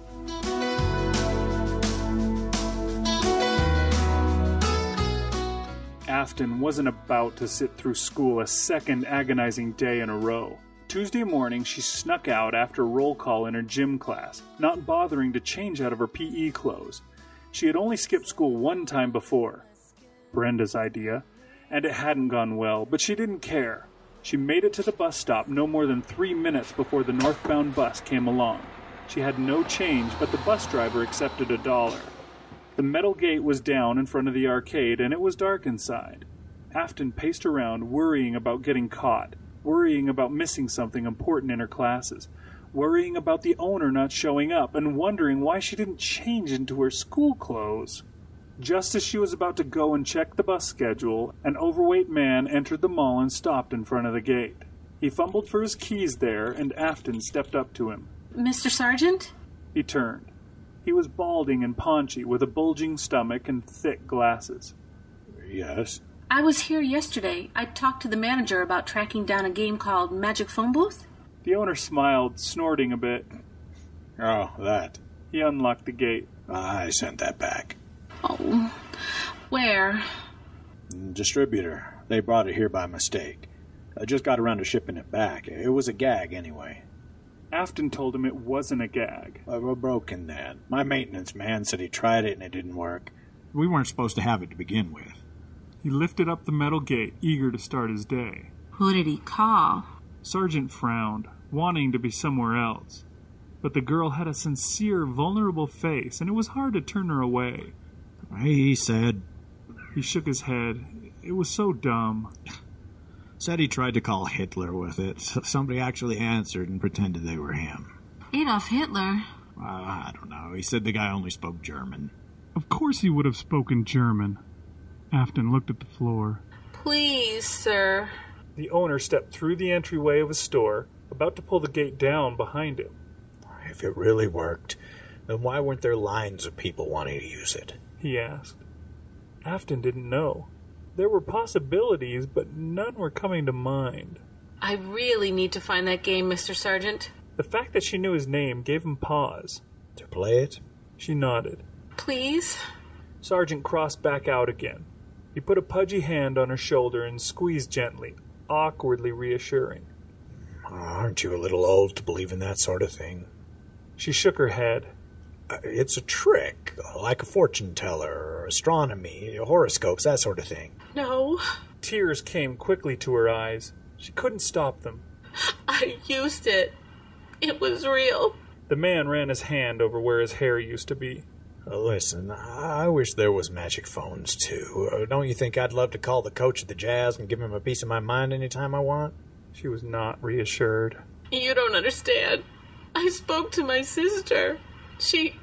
Afton wasn't about to sit through school a second agonizing day in a row. Tuesday morning, she snuck out after roll call in her gym class, not bothering to change out of her PE clothes. She had only skipped school one time before. Brenda's idea, and it hadn't gone well, but she didn't care. She made it to the bus stop no more than three minutes before the northbound bus came along. She had no change, but the bus driver accepted a dollar. The metal gate was down in front of the arcade, and it was dark inside. Afton paced around, worrying about getting caught, worrying about missing something important in her classes, worrying about the owner not showing up, and wondering why she didn't change into her school clothes. Just as she was about to go and check the bus schedule, an overweight man entered the mall and stopped in front of the gate. He fumbled for his keys there, and Afton stepped up to him. Mr. Sergeant? He turned. He was balding and paunchy, with a bulging stomach and thick glasses. Yes. I was here yesterday. I talked to the manager about tracking down a game called Magic Phone Booth. The owner smiled, snorting a bit. Oh, that. He unlocked the gate. I sent that back. Oh. Where? Distributor. They brought it here by mistake. I just got around to shipping it back. It was a gag anyway. Afton told him it wasn't a gag. I was broken then. My maintenance man said he tried it and it didn't work. We weren't supposed to have it to begin with. He lifted up the metal gate, eager to start his day. Who did he call? Sargent frowned, wanting to be somewhere else. But the girl had a sincere, vulnerable face, and it was hard to turn her away. He said. He shook his head. It was so dumb. Said he tried to call Hitler with it. Somebody actually answered and pretended they were him. Adolf Hitler. Uh, I don't know. He said the guy only spoke German. Of course he would have spoken German. Afton looked at the floor. Please, sir. The owner stepped through the entryway of a store, about to pull the gate down behind him. If it really worked, then why weren't there lines of people wanting to use it? He asked. Afton didn't know. There were possibilities, but none were coming to mind. I really need to find that game, Mr. Sergeant. The fact that she knew his name gave him pause. To play it? She nodded. Please? Sergeant crossed back out again. He put a pudgy hand on her shoulder and squeezed gently, awkwardly reassuring. Aren't you a little old to believe in that sort of thing? She shook her head. Uh, it's a trick, like a fortune teller, or astronomy, horoscopes, that sort of thing. No. Tears came quickly to her eyes. She couldn't stop them. I used it. It was real. The man ran his hand over where his hair used to be. Uh, listen, I wish there was magic phones too. Uh, don't you think I'd love to call the coach of the Jazz and give him a piece of my mind anytime I want? She was not reassured. You don't understand. I spoke to my sister. She.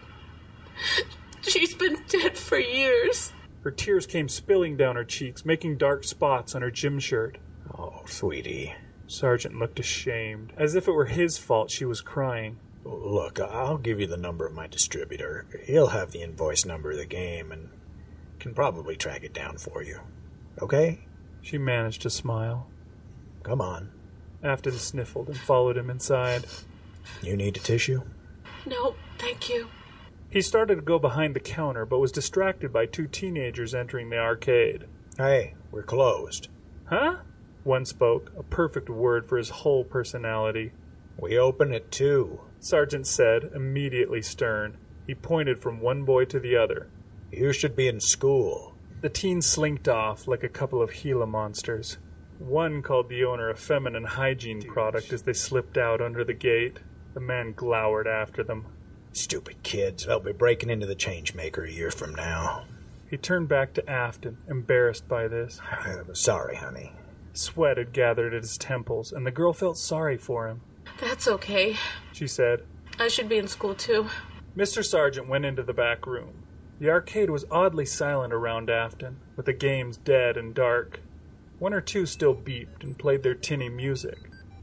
She's been dead for years. Her tears came spilling down her cheeks, making dark spots on her gym shirt. Oh, sweetie. Sargent looked ashamed, as if it were his fault she was crying. Look, I'll give you the number of my distributor. He'll have the invoice number of the game and can probably track it down for you. Okay? She managed to smile. Come on. Afton sniffled and followed him inside. You need a tissue? No, thank you. He started to go behind the counter, but was distracted by two teenagers entering the arcade. Hey, we're closed. Huh? One spoke, a perfect word for his whole personality. We open at two. Sergeant said, immediately stern. He pointed from one boy to the other. You should be in school. The teens slinked off like a couple of Gila monsters. One called the owner a feminine hygiene product as they slipped out under the gate. The man glowered after them. Stupid kids. They'll be breaking into the changemaker a year from now. He turned back to Afton, embarrassed by this. I'm sorry, honey. Sweat had gathered at his temples, and the girl felt sorry for him. That's okay. She said. I should be in school too. Mr. Sargent went into the back room. The arcade was oddly silent around Afton, with the games dead and dark. One or two still beeped and played their tinny music,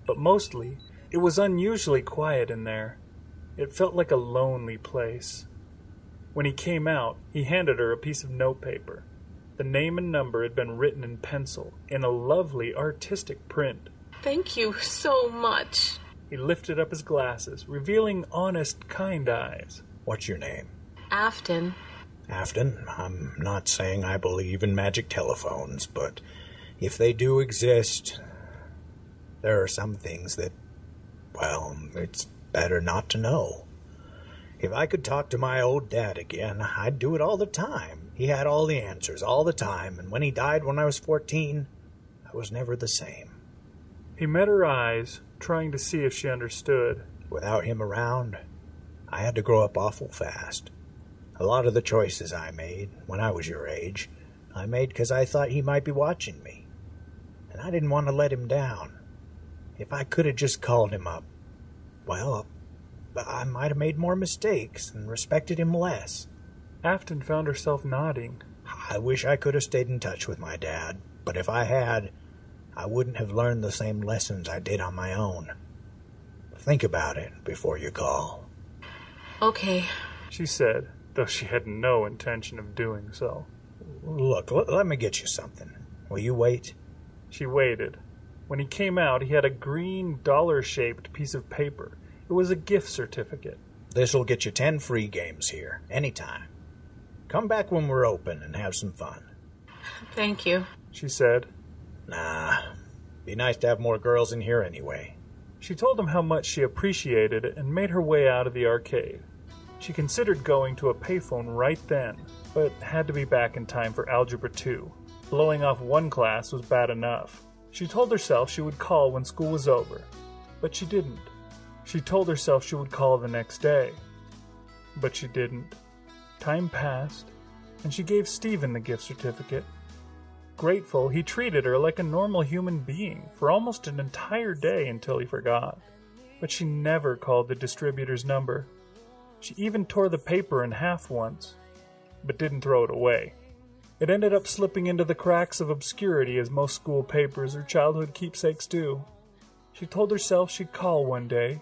but mostly it was unusually quiet in there. It felt like a lonely place. When he came out, he handed her a piece of notepaper. The name and number had been written in pencil, in a lovely artistic print. Thank you so much. He lifted up his glasses, revealing honest, kind eyes. What's your name? Afton. Afton, I'm not saying I believe in magic telephones, but if they do exist, there are some things that, well, it's better not to know. If I could talk to my old dad again, I'd do it all the time. He had all the answers all the time, and when he died when I was 14, I was never the same. He met her eyes, trying to see if she understood. Without him around, I had to grow up awful fast. A lot of the choices I made when I was your age, I made because I thought he might be watching me. And I didn't want to let him down. If I could have just called him up, well, I might have made more mistakes and respected him less. Afton found herself nodding. I wish I could have stayed in touch with my dad, but if I had, I wouldn't have learned the same lessons I did on my own. Think about it before you call. Okay, she said, though she had no intention of doing so. Look, l- let me get you something. Will you wait? She waited. When he came out, he had a green dollar shaped piece of paper. It was a gift certificate. This'll get you ten free games here, anytime. Come back when we're open and have some fun. Thank you. She said. Nah, be nice to have more girls in here anyway. She told him how much she appreciated it and made her way out of the arcade. She considered going to a payphone right then, but had to be back in time for Algebra 2. Blowing off one class was bad enough. She told herself she would call when school was over, but she didn't. She told herself she would call the next day, but she didn't. Time passed, and she gave Stephen the gift certificate. Grateful, he treated her like a normal human being for almost an entire day until he forgot. But she never called the distributor's number. She even tore the paper in half once, but didn't throw it away. It ended up slipping into the cracks of obscurity as most school papers or childhood keepsakes do. She told herself she'd call one day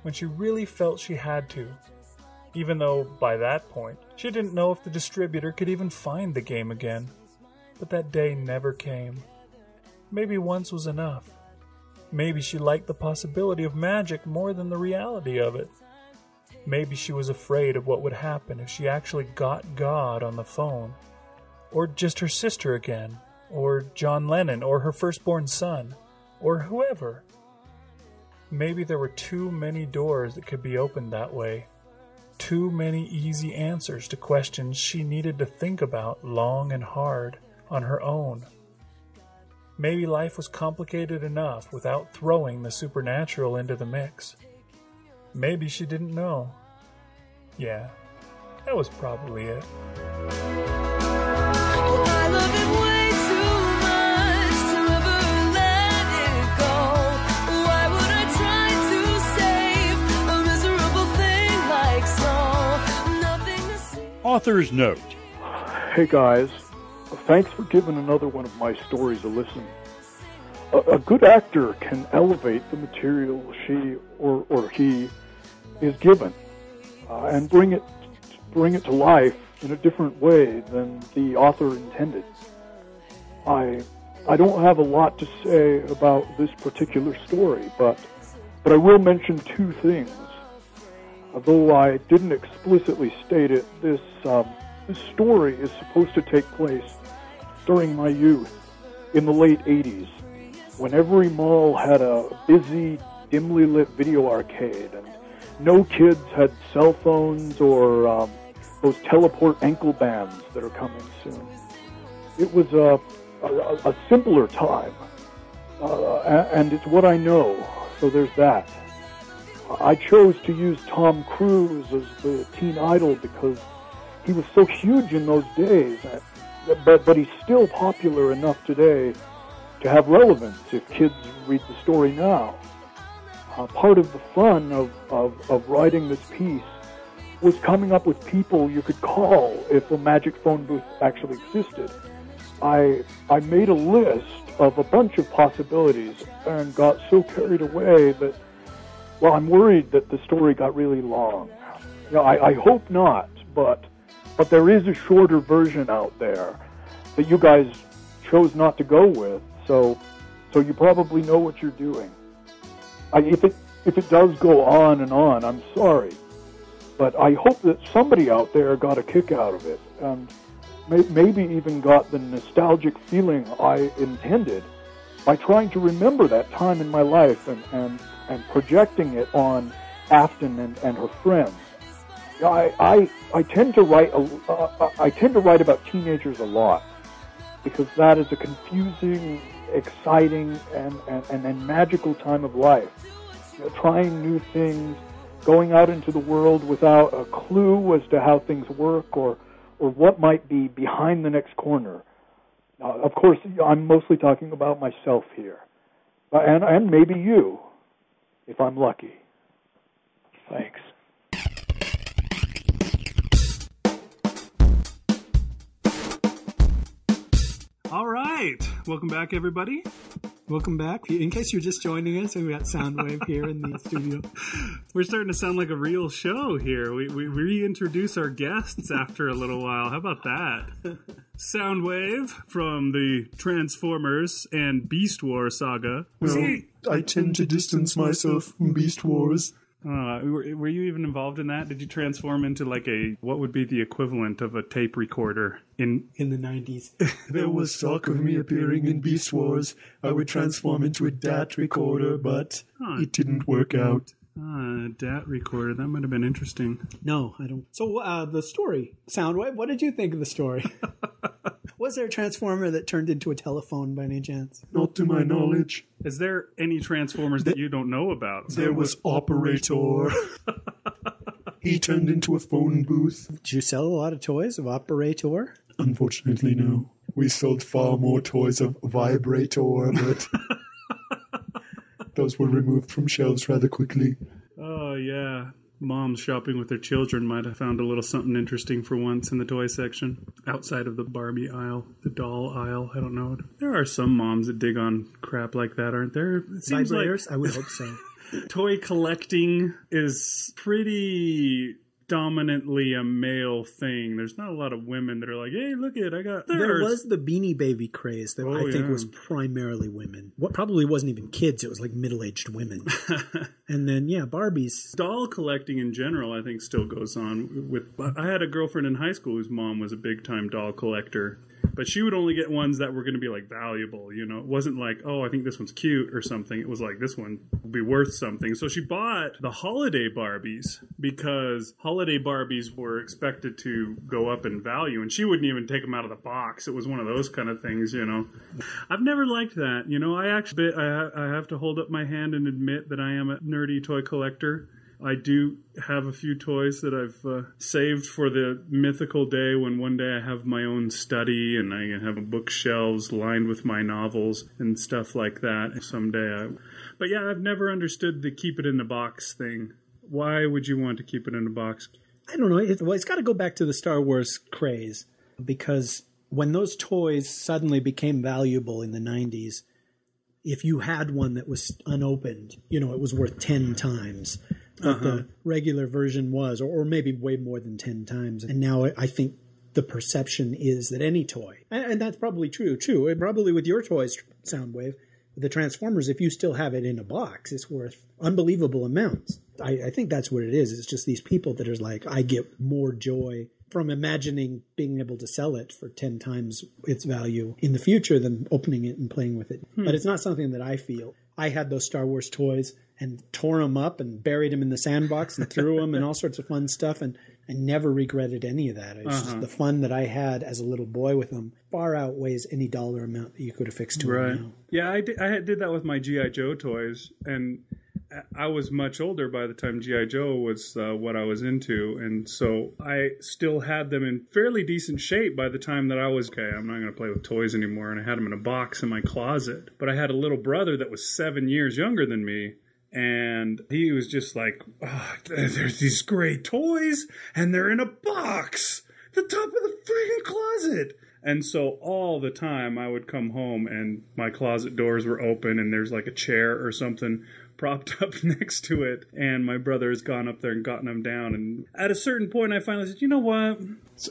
when she really felt she had to, even though by that point she didn't know if the distributor could even find the game again. But that day never came. Maybe once was enough. Maybe she liked the possibility of magic more than the reality of it. Maybe she was afraid of what would happen if she actually got God on the phone. Or just her sister again. Or John Lennon. Or her firstborn son. Or whoever. Maybe there were too many doors that could be opened that way. Too many easy answers to questions she needed to think about long and hard on her own. Maybe life was complicated enough without throwing the supernatural into the mix. Maybe she didn't know. Yeah, that was probably it. Author's note. Hey guys, thanks for giving another one of my stories a listen. A, a good actor can elevate the material she or, or he is given uh, and bring it bring it to life in a different way than the author intended. I I don't have a lot to say about this particular story, but but I will mention two things. Although I didn't explicitly state it, this um, this story is supposed to take place during my youth, in the late 80s, when every mall had a busy, dimly lit video arcade, and no kids had cell phones or um, those teleport ankle bands that are coming soon. It was a, a, a simpler time, uh, and it's what I know, so there's that. I chose to use Tom Cruise as the teen idol because he was so huge in those days but but he's still popular enough today to have relevance if kids read the story now. Uh, part of the fun of, of, of writing this piece was coming up with people you could call if a magic phone booth actually existed. I I made a list of a bunch of possibilities and got so carried away that well I'm worried that the story got really long. You know, I, I hope not, but but there is a shorter version out there that you guys chose not to go with. So, so you probably know what you're doing. I, if it if it does go on and on, I'm sorry, but I hope that somebody out there got a kick out of it and may, maybe even got the nostalgic feeling I intended by trying to remember that time in my life and and, and projecting it on Afton and, and her friends. I, I I tend to write a, uh, I tend to write about teenagers a lot because that is a confusing, exciting, and, and, and, and magical time of life. You know, trying new things, going out into the world without a clue as to how things work or or what might be behind the next corner. Uh, of course, I'm mostly talking about myself here, uh, and and maybe you, if I'm lucky. Thanks. All right. Welcome back, everybody. Welcome back. In case you're just joining us, we got Soundwave here in the studio. We're starting to sound like a real show here. We, we reintroduce our guests after a little while. How about that? Soundwave from the Transformers and Beast War saga. Well, I tend to distance myself from Beast Wars. Uh, were, were you even involved in that? Did you transform into like a what would be the equivalent of a tape recorder in in the nineties? there was talk of me appearing in Beast Wars. I would transform into a DAT recorder, but Huh. it didn't work out. Ah, DAT recorder. That might have been interesting. No, I don't. So uh, the story, Soundwave. What did you think of the story? was there a transformer that turned into a telephone by any chance? Not to my knowledge. Is there any Transformers that you don't know about? There was Operator. he turned into a phone booth. Did you sell a lot of toys of Operator? Unfortunately, no. We sold far more toys of Vibrator, but those were removed from shelves rather quickly. Oh yeah. Moms shopping with their children might have found a little something interesting for once in the toy section. Outside of the Barbie aisle, the doll aisle, I don't know. There are some moms that dig on crap like that, aren't there? It seems Vibrators? like I would hope so. toy collecting is pretty dominantly a male thing. There's not a lot of women that are like, "Hey, look it, I got." There was the Beanie Baby craze that Oh, I think yeah. was primarily women. What probably wasn't even kids; it was like middle-aged women. and then yeah, Barbies. doll collecting in general i think still goes on with i had a girlfriend in high school whose mom was a big time doll collector but she would only get ones that were going to be like valuable you know? It wasn't like oh i think this one's cute or something. It was like this one will be worth something. So she bought the holiday barbies because holiday barbies were expected to go up in value and she wouldn't even take them out of the box. It was one of those kind of things you know? I've never liked that you know? I actually i, I have to hold up my hand and admit that i am a nerdy toy collector I do have a few toys that I've uh, saved for the mythical day when one day I have my own study and I have bookshelves lined with my novels and stuff like that someday. I... But yeah, I've never understood the keep it in the box thing. Why would you want to keep it in a box? I don't know. It, well, it's got to go back to the Star Wars craze because when those toys suddenly became valuable in the '90s, if you had one that was unopened, you know, it was worth ten times what Uh-huh. the regular version was, or, or maybe way more than ten times. And now I- I think the perception is that any toy, and, and that's probably true too. and Probably with your toys, Soundwave, the Transformers, if you still have it in a box, it's worth unbelievable amounts. I, I think that's what it is. It's just these people that are like, I get more joy from imagining being able to sell it for 10 times its value in the future than opening it and playing with it. Hmm. But it's not something that I feel. I had those Star Wars toys and tore them up and buried them in the sandbox and threw them and all sorts of fun stuff. And I never regretted any of that. It's Uh-huh. just the fun that I had as a little boy with them far outweighs any dollar amount that you could affix to Right. them now. Yeah, I did, I did that with my GI Joe toys, and I was much older by the time GI Joe was uh, what I was into, and so I still had them in fairly decent shape by the time that I was okay. I'm not going to play with toys anymore, and I had them in a box in my closet. But I had a little brother that was seven years younger than me. And he was just like, oh, there's these great toys, and they're in a box, the top of the freaking closet. And so all the time I would come home and my closet doors were open and there's like a chair or something propped up next to it. And my brother has gone up there and gotten them down. And at a certain point, I finally said, you know what?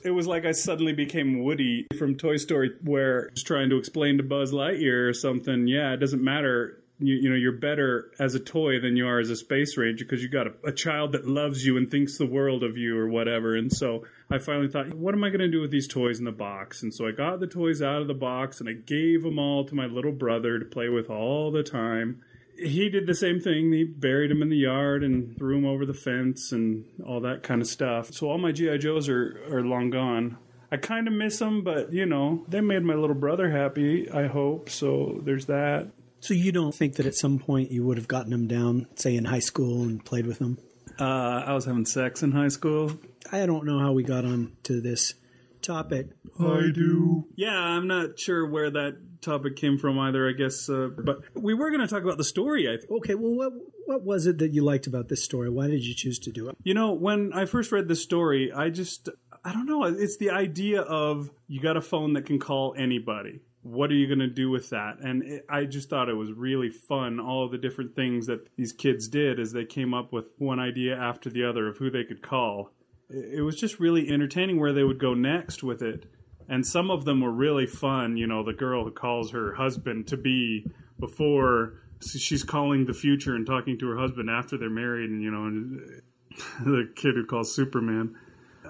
It was like I suddenly became Woody from Toy Story, where was trying to explain to Buzz Lightyear or something. Yeah, it doesn't matter you, you know you're better as a toy than you are as a space ranger because you got a, a child that loves you and thinks the world of you or whatever. And so i finally thought what am i going to do with these toys in the box? And so i got the toys out of the box and i gave them all to my little brother to play with all the time. He did the same thing. He buried them in the yard and threw them over the fence and all that kind of stuff. So all my gi joes are, are long gone. I kind of miss them, but you know, they made my little brother happy, I hope. So there's that. So you don't think that at some point you would have gotten them down, say in high school, and played with them? Uh, I was having sex in high school. I don't know how we got on to this topic. I do. Yeah, I'm not sure where that topic came from either. I guess, uh, but we were going to talk about the story. I think. Okay, well, what what was it that you liked about this story? Why did you choose to do it? You know, when I first read this story, I just I don't know. It's the idea of you got a phone that can call anybody. What are you going to do with that? And it, I just thought it was really fun, all the different things that these kids did as they came up with one idea after the other of who they could call. It was just really entertaining where they would go next with it. And some of them were really fun. You know, the girl who calls her husband to be before she's calling the future and talking to her husband after they're married, and, you know, and the kid who calls Superman,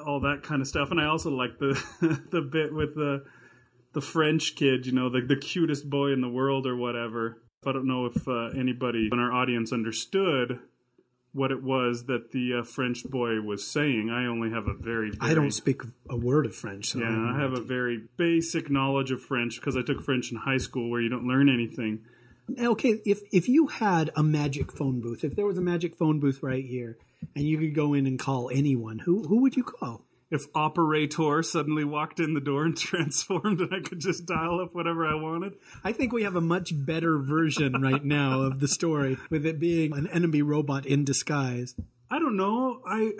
all that kind of stuff. And I also like the the bit with the the French kid, you know, the the cutest boy in the world or whatever. I don't know if uh, anybody in our audience understood what it was that the uh, French boy was saying. I only have a very, very I don't speak a word of French. So yeah, don't I have a very basic knowledge of French because I took French in high school where you don't learn anything. Okay, if if you had a magic phone booth, if there was a magic phone booth right here, and you could go in and call anyone, who who would you call? If Operator suddenly walked in the door and transformed, and I could just dial up whatever I wanted. I think we have a much better version right now of the story, with it being an enemy robot in disguise. I don't know. I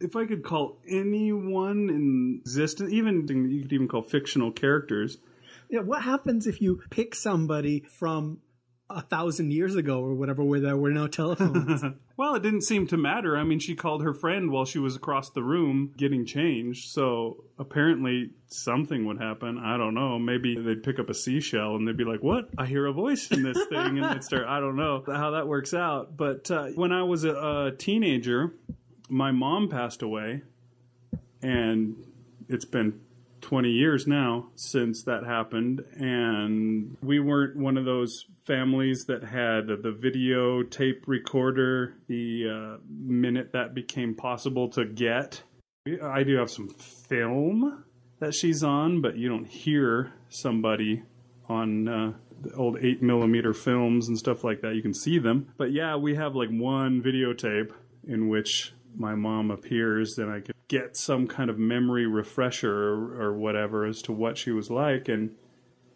if I could call anyone in existence, even you could even call fictional characters. Yeah, what happens if you pick somebody from a thousand years ago or whatever, where there were no telephones? Well, it didn't seem to matter. I mean, she called her friend while she was across the room getting changed. So apparently something would happen. I don't know. Maybe they'd pick up a seashell and they'd be like, What? I hear a voice in this thing. And they'd start, I don't know how that works out. But uh, when I was a, a teenager, my mom passed away. And it's been 20 years now since that happened. And we weren't one of those families that had the video tape recorder the uh, minute that became possible to get. I do have some film that she's on, but you don't hear somebody on uh, the old 8 millimeter films and stuff like that. You can see them. But yeah, we have like one videotape in which my mom appears, then I could get some kind of memory refresher or, or whatever as to what she was like. And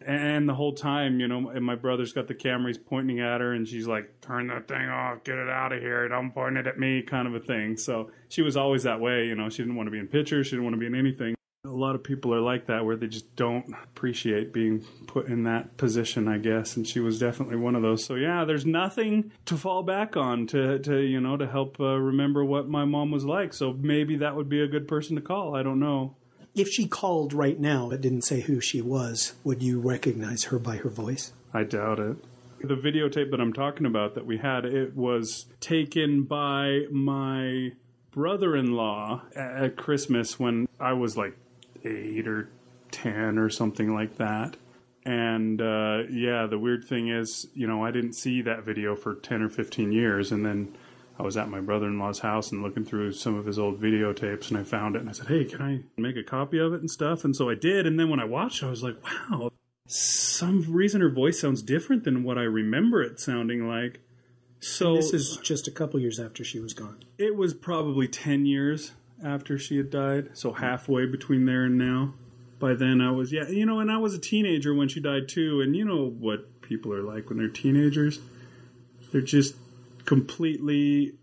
and the whole time, you know, and my brother's got the camera, he's pointing at her, and she's like, "Turn that thing off, get it out of here, don't point it at me," kind of a thing. So she was always that way, you know. She didn't want to be in pictures, she didn't want to be in anything. A lot of people are like that, where they just don't appreciate being put in that position, I guess. And she was definitely one of those. So yeah, there's nothing to fall back on to, to you know, to help uh, remember what my mom was like. So maybe that would be a good person to call. I don't know. if she called right now but didn't say who she was, would you recognize her by her voice? I doubt it. The videotape that I'm talking about that we had, it was taken by my brother-in-law at Christmas when I was like eight or ten or something like that. And uh, yeah, the weird thing is, you know, I didn't see that video for ten or fifteen years, and then I was at my brother-in-law's house and looking through some of his old videotapes, and I found it, and I said, "Hey, can I make a copy of it and stuff?" And so I did, and then when I watched, I was like, "Wow, some reason her voice sounds different than what I remember it sounding like." So And this is just a couple years after she was gone. it was probably 10 years after she had died, so halfway between there and now. By then I was, yeah, you know, and I was a teenager when she died too, and you know what people are like when they're teenagers. They're just completely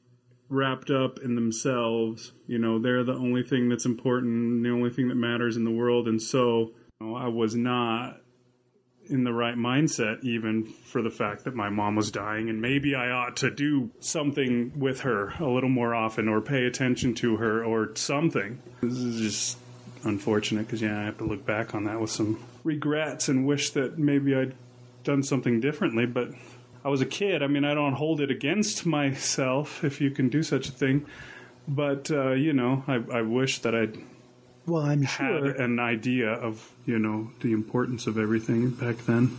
wrapped up in themselves. You know, they're the only thing that's important, the only thing that matters in the world, and so you know, I was not in the right mindset even for the fact that my mom was dying and maybe I ought to do something with her a little more often or pay attention to her or something. This is just unfortunate because yeah, I have to look back on that with some regrets and wish that maybe I'd done something differently, but I was a kid. I mean, I don't hold it against myself if you can do such a thing. But uh, you know, I, I wish that I'd Well, I'm sure. had an idea of you know the importance of everything back then.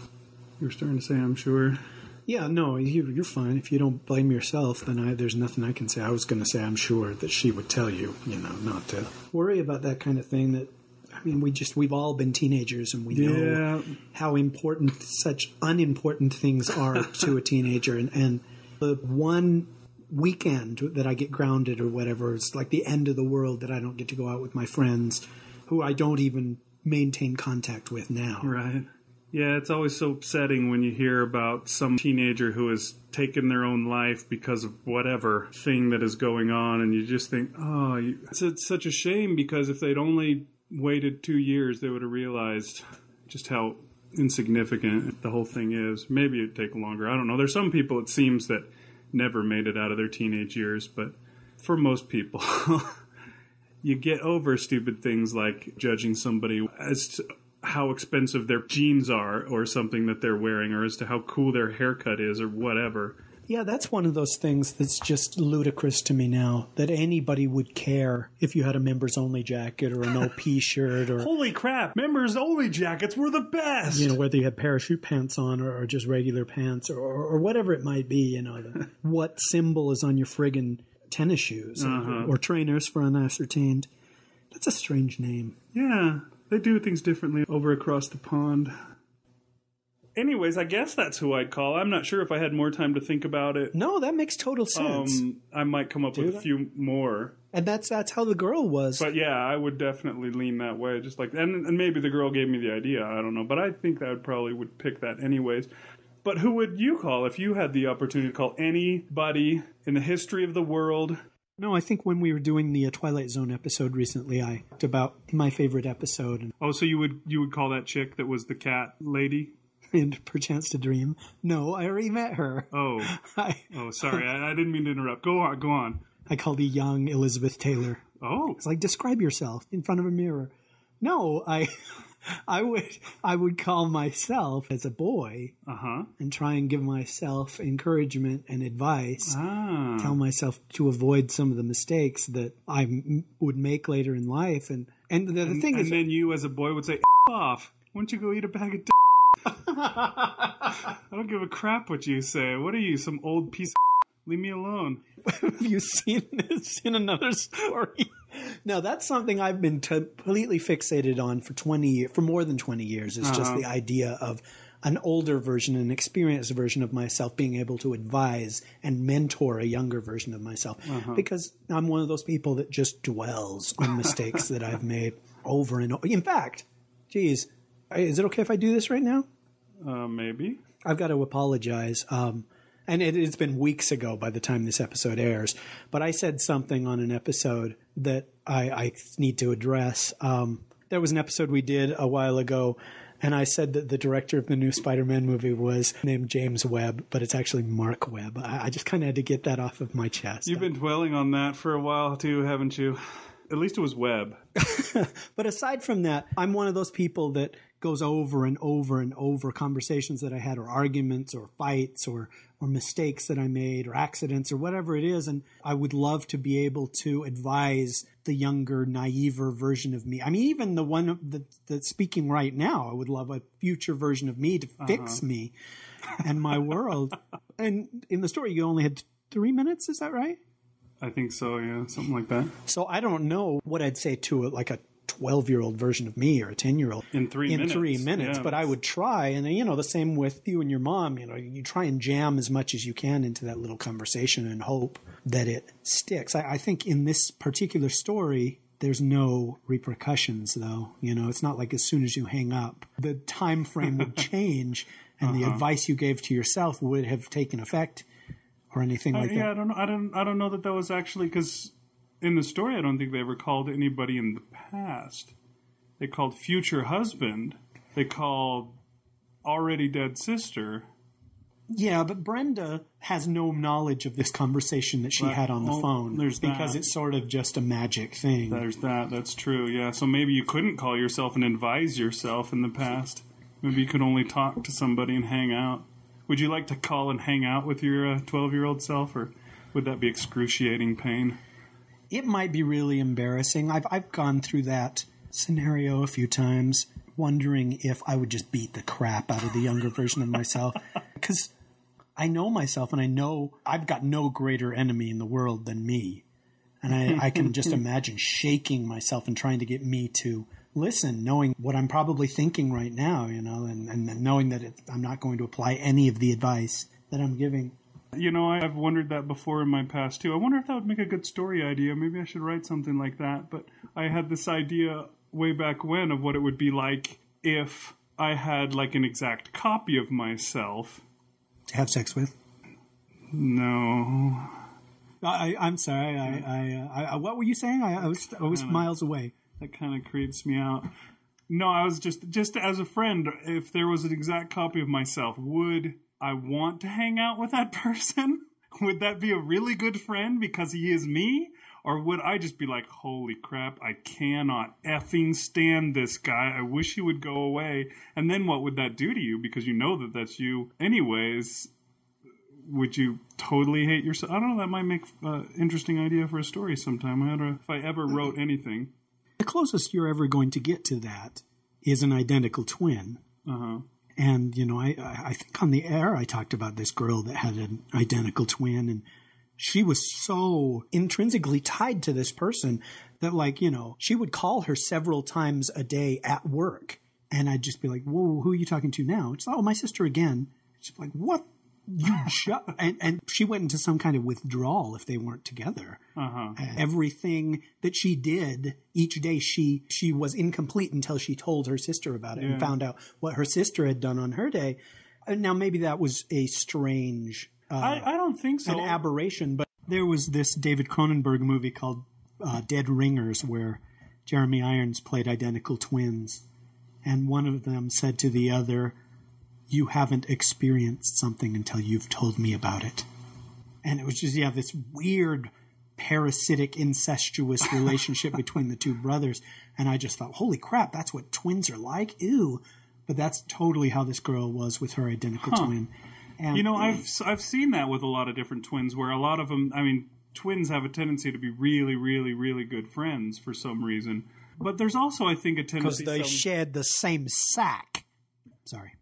You were starting to say, I'm sure. Yeah, no, you, you're fine. If you don't blame yourself, then I, there's nothing I can say. I was going to say I'm sure that she would tell you, you know, not to worry about that kind of thing. That I mean, we just we've all been teenagers, and we know Yeah. how important such unimportant things are to a teenager. And, and the one weekend that I get grounded or whatever, it's like the end of the world that I don't get to go out with my friends, who I don't even maintain contact with now. Right. Yeah, it's always so upsetting when you hear about some teenager who has taken their own life because of whatever thing that is going on, and you just think, oh, you, it's, it's such a shame because if they'd only waited two years, they would have realized just how insignificant the whole thing is. Maybe it'd take longer. I don't know. There's some people it seems that never made it out of their teenage years, but for most people, you get over stupid things like judging somebody as to how expensive their jeans are or something that they're wearing or as to how cool their haircut is or whatever. Yeah, that's one of those things that's just ludicrous to me now that anybody would care if you had a members only jacket or an OP shirt or Holy crap, members only jackets were the best. you know whether you had parachute pants on or, or just regular pants or, or, or whatever it might be. You know the, what symbol is on your friggin' tennis shoes or- Uh-huh. or, trainers for unascertained. That's a strange name. Yeah, they do things differently over across the pond. Anyways, I guess that's who I'd call. I'm not sure if I had more time to think about it. No, that makes total sense. Um, I might come up Do with a few more. and that's that's how the girl was. But yeah, I would definitely lean that way. Just like, and, and maybe the girl gave me the idea. I don't know, but I think that would probably would pick that anyways. But who would you call if you had the opportunity to call anybody in the history of the world? No, I think when we were doing the uh, Twilight Zone episode recently, I talked about my favorite episode and, Oh, so you would you would call that chick that was the cat lady? And Perchance to Dream. No, I already met her. Oh, I, oh, sorry, I, I didn't mean to interrupt. Go on, go on. I called the young Elizabeth Taylor. Oh, It's like describe yourself in front of a mirror. No, I, I would, I would call myself as a boy uh huh. and try and give myself encouragement and advice. Ah, Tell myself to avoid some of the mistakes that I m- would make later in life, and and the, the and, thing and is, then you as a boy would say, "F off! Why don't you go eat a bag of?" D-? I don't give a crap what you say. What are you, some old piece? of Leave me alone. have you seen this in another story? No, that's something I've been completely fixated on for twenty years, for more than twenty years. It's just Uh-huh. the idea of an older version, an experienced version of myself being able to advise and mentor a younger version of myself. Uh-huh. Because I'm one of those people that just dwells on mistakes that I've made over and over. In fact, geez, is it okay if I do this right now? Uh, maybe. I've got to apologize. Um, and it, it's been weeks ago by the time this episode airs, but I said something on an episode that I, I need to address. Um, there was an episode we did a while ago, and I said that the director of the new Spider Man movie was named James Webb, but it's actually Marc Webb. I, I just kind of had to get that off of my chest. You've been dwelling on that for a while too, haven't you? At least it was Webb. But aside from that, I'm one of those people that goes over and over and over conversations that I had, or arguments, or fights, or or mistakes that I made, or accidents, or whatever it is. And I would love to be able to advise the younger, naiver version of me. I mean, even the one that, that's speaking right now, I would love a future version of me to fix Uh-huh. me and my world. and in the story, you only had three minutes. Is that right? I think so. Yeah, something like that. So I don't know what I'd say to it, like a 12 year old version of me or a 10 year old In three in minutes. three minutes. Yeah, but I would try. And, you know, the same with you and your mom. You know, you try and jam as much as you can into that little conversation and hope that it sticks. I, I think in this particular story, there's no repercussions, though. You know, it's not like as soon as you hang up, the time frame would change and the Uh-huh. advice you gave to yourself would have taken effect or anything Uh, like yeah, that. Yeah, I don't know. I don't. I don't know that that was actually because in the story, I don't think they ever called anybody in the past. They called future husband. They called already dead sister. Yeah, but Brenda has no knowledge of this conversation that she Right. had on the Oh, phone. there's because that. it's sort of just a magic thing. There's that. That's true. Yeah. So maybe you couldn't call yourself and advise yourself in the past. Maybe you could only talk to somebody and hang out. Would you like to call and hang out with your uh, twelve-year-old self, or would that be excruciating pain? It might be really embarrassing. I've I've gone through that scenario a few times, wondering if I would just beat the crap out of the younger version of myself because I know myself and I know I've got no greater enemy in the world than me. And I, I can just imagine shaking myself and trying to get me to listen, knowing what I'm probably thinking right now, you know, and, and knowing that it, I'm not going to apply any of the advice that I'm giving. You know, I've wondered that before in my past too. I wonder if that would make a good story idea. Maybe I should write something like that. But I had this idea way back when of what it would be like if I had like an exact copy of myself. To have sex with? No. I, I'm sorry. I, I, uh, I, what were you saying? I, I was, I was Uh, miles away. That kind of creeps me out. No, I was just just as a friend. If there was an exact copy of myself, would I want to hang out with that person? would that be a really good friend because he is me? Or would I just be like, holy crap, I cannot effing stand this guy. I wish he would go away. And then what would that do to you? Because you know that that's you. Anyways, would you totally hate yourself? I don't know. That might make an interesting idea for a story sometime. I don't know if I ever wrote anything. The closest you're ever going to get to that is an identical twin. Uh huh. And you know, I I think on the air I talked about this girl that had an identical twin, and she was so intrinsically tied to this person that, like, you know, she would call her several times a day at work, and I'd just be like, "Whoa, who are you talking to now?" It's oh, my sister again. She's like, "What?" You shut and and she went into some kind of withdrawal if they weren't together. Uh-huh. Everything that she did each day, she she was incomplete until she told her sister about it Yeah. and found out what her sister had done on her day. Now maybe that was a strange. Uh, I, I don't think so. an aberration, but there was this David Cronenberg movie called uh, Dead Ringers where Jeremy Irons played identical twins, and one of them said to the other, "You haven't experienced something until you've told me about it." And it was just yeah, this weird parasitic incestuous relationship between the two brothers and i just thought holy crap that's what twins are like ew but that's totally how this girl was with her identical Huh. twin and you know, I've I've seen that with a lot of different twins, where a lot of them. I mean, twins have a tendency to be really, really, really good friends for some reason. But there's also, I think, a tendency because tendency. they some- shared the same sack. Sorry.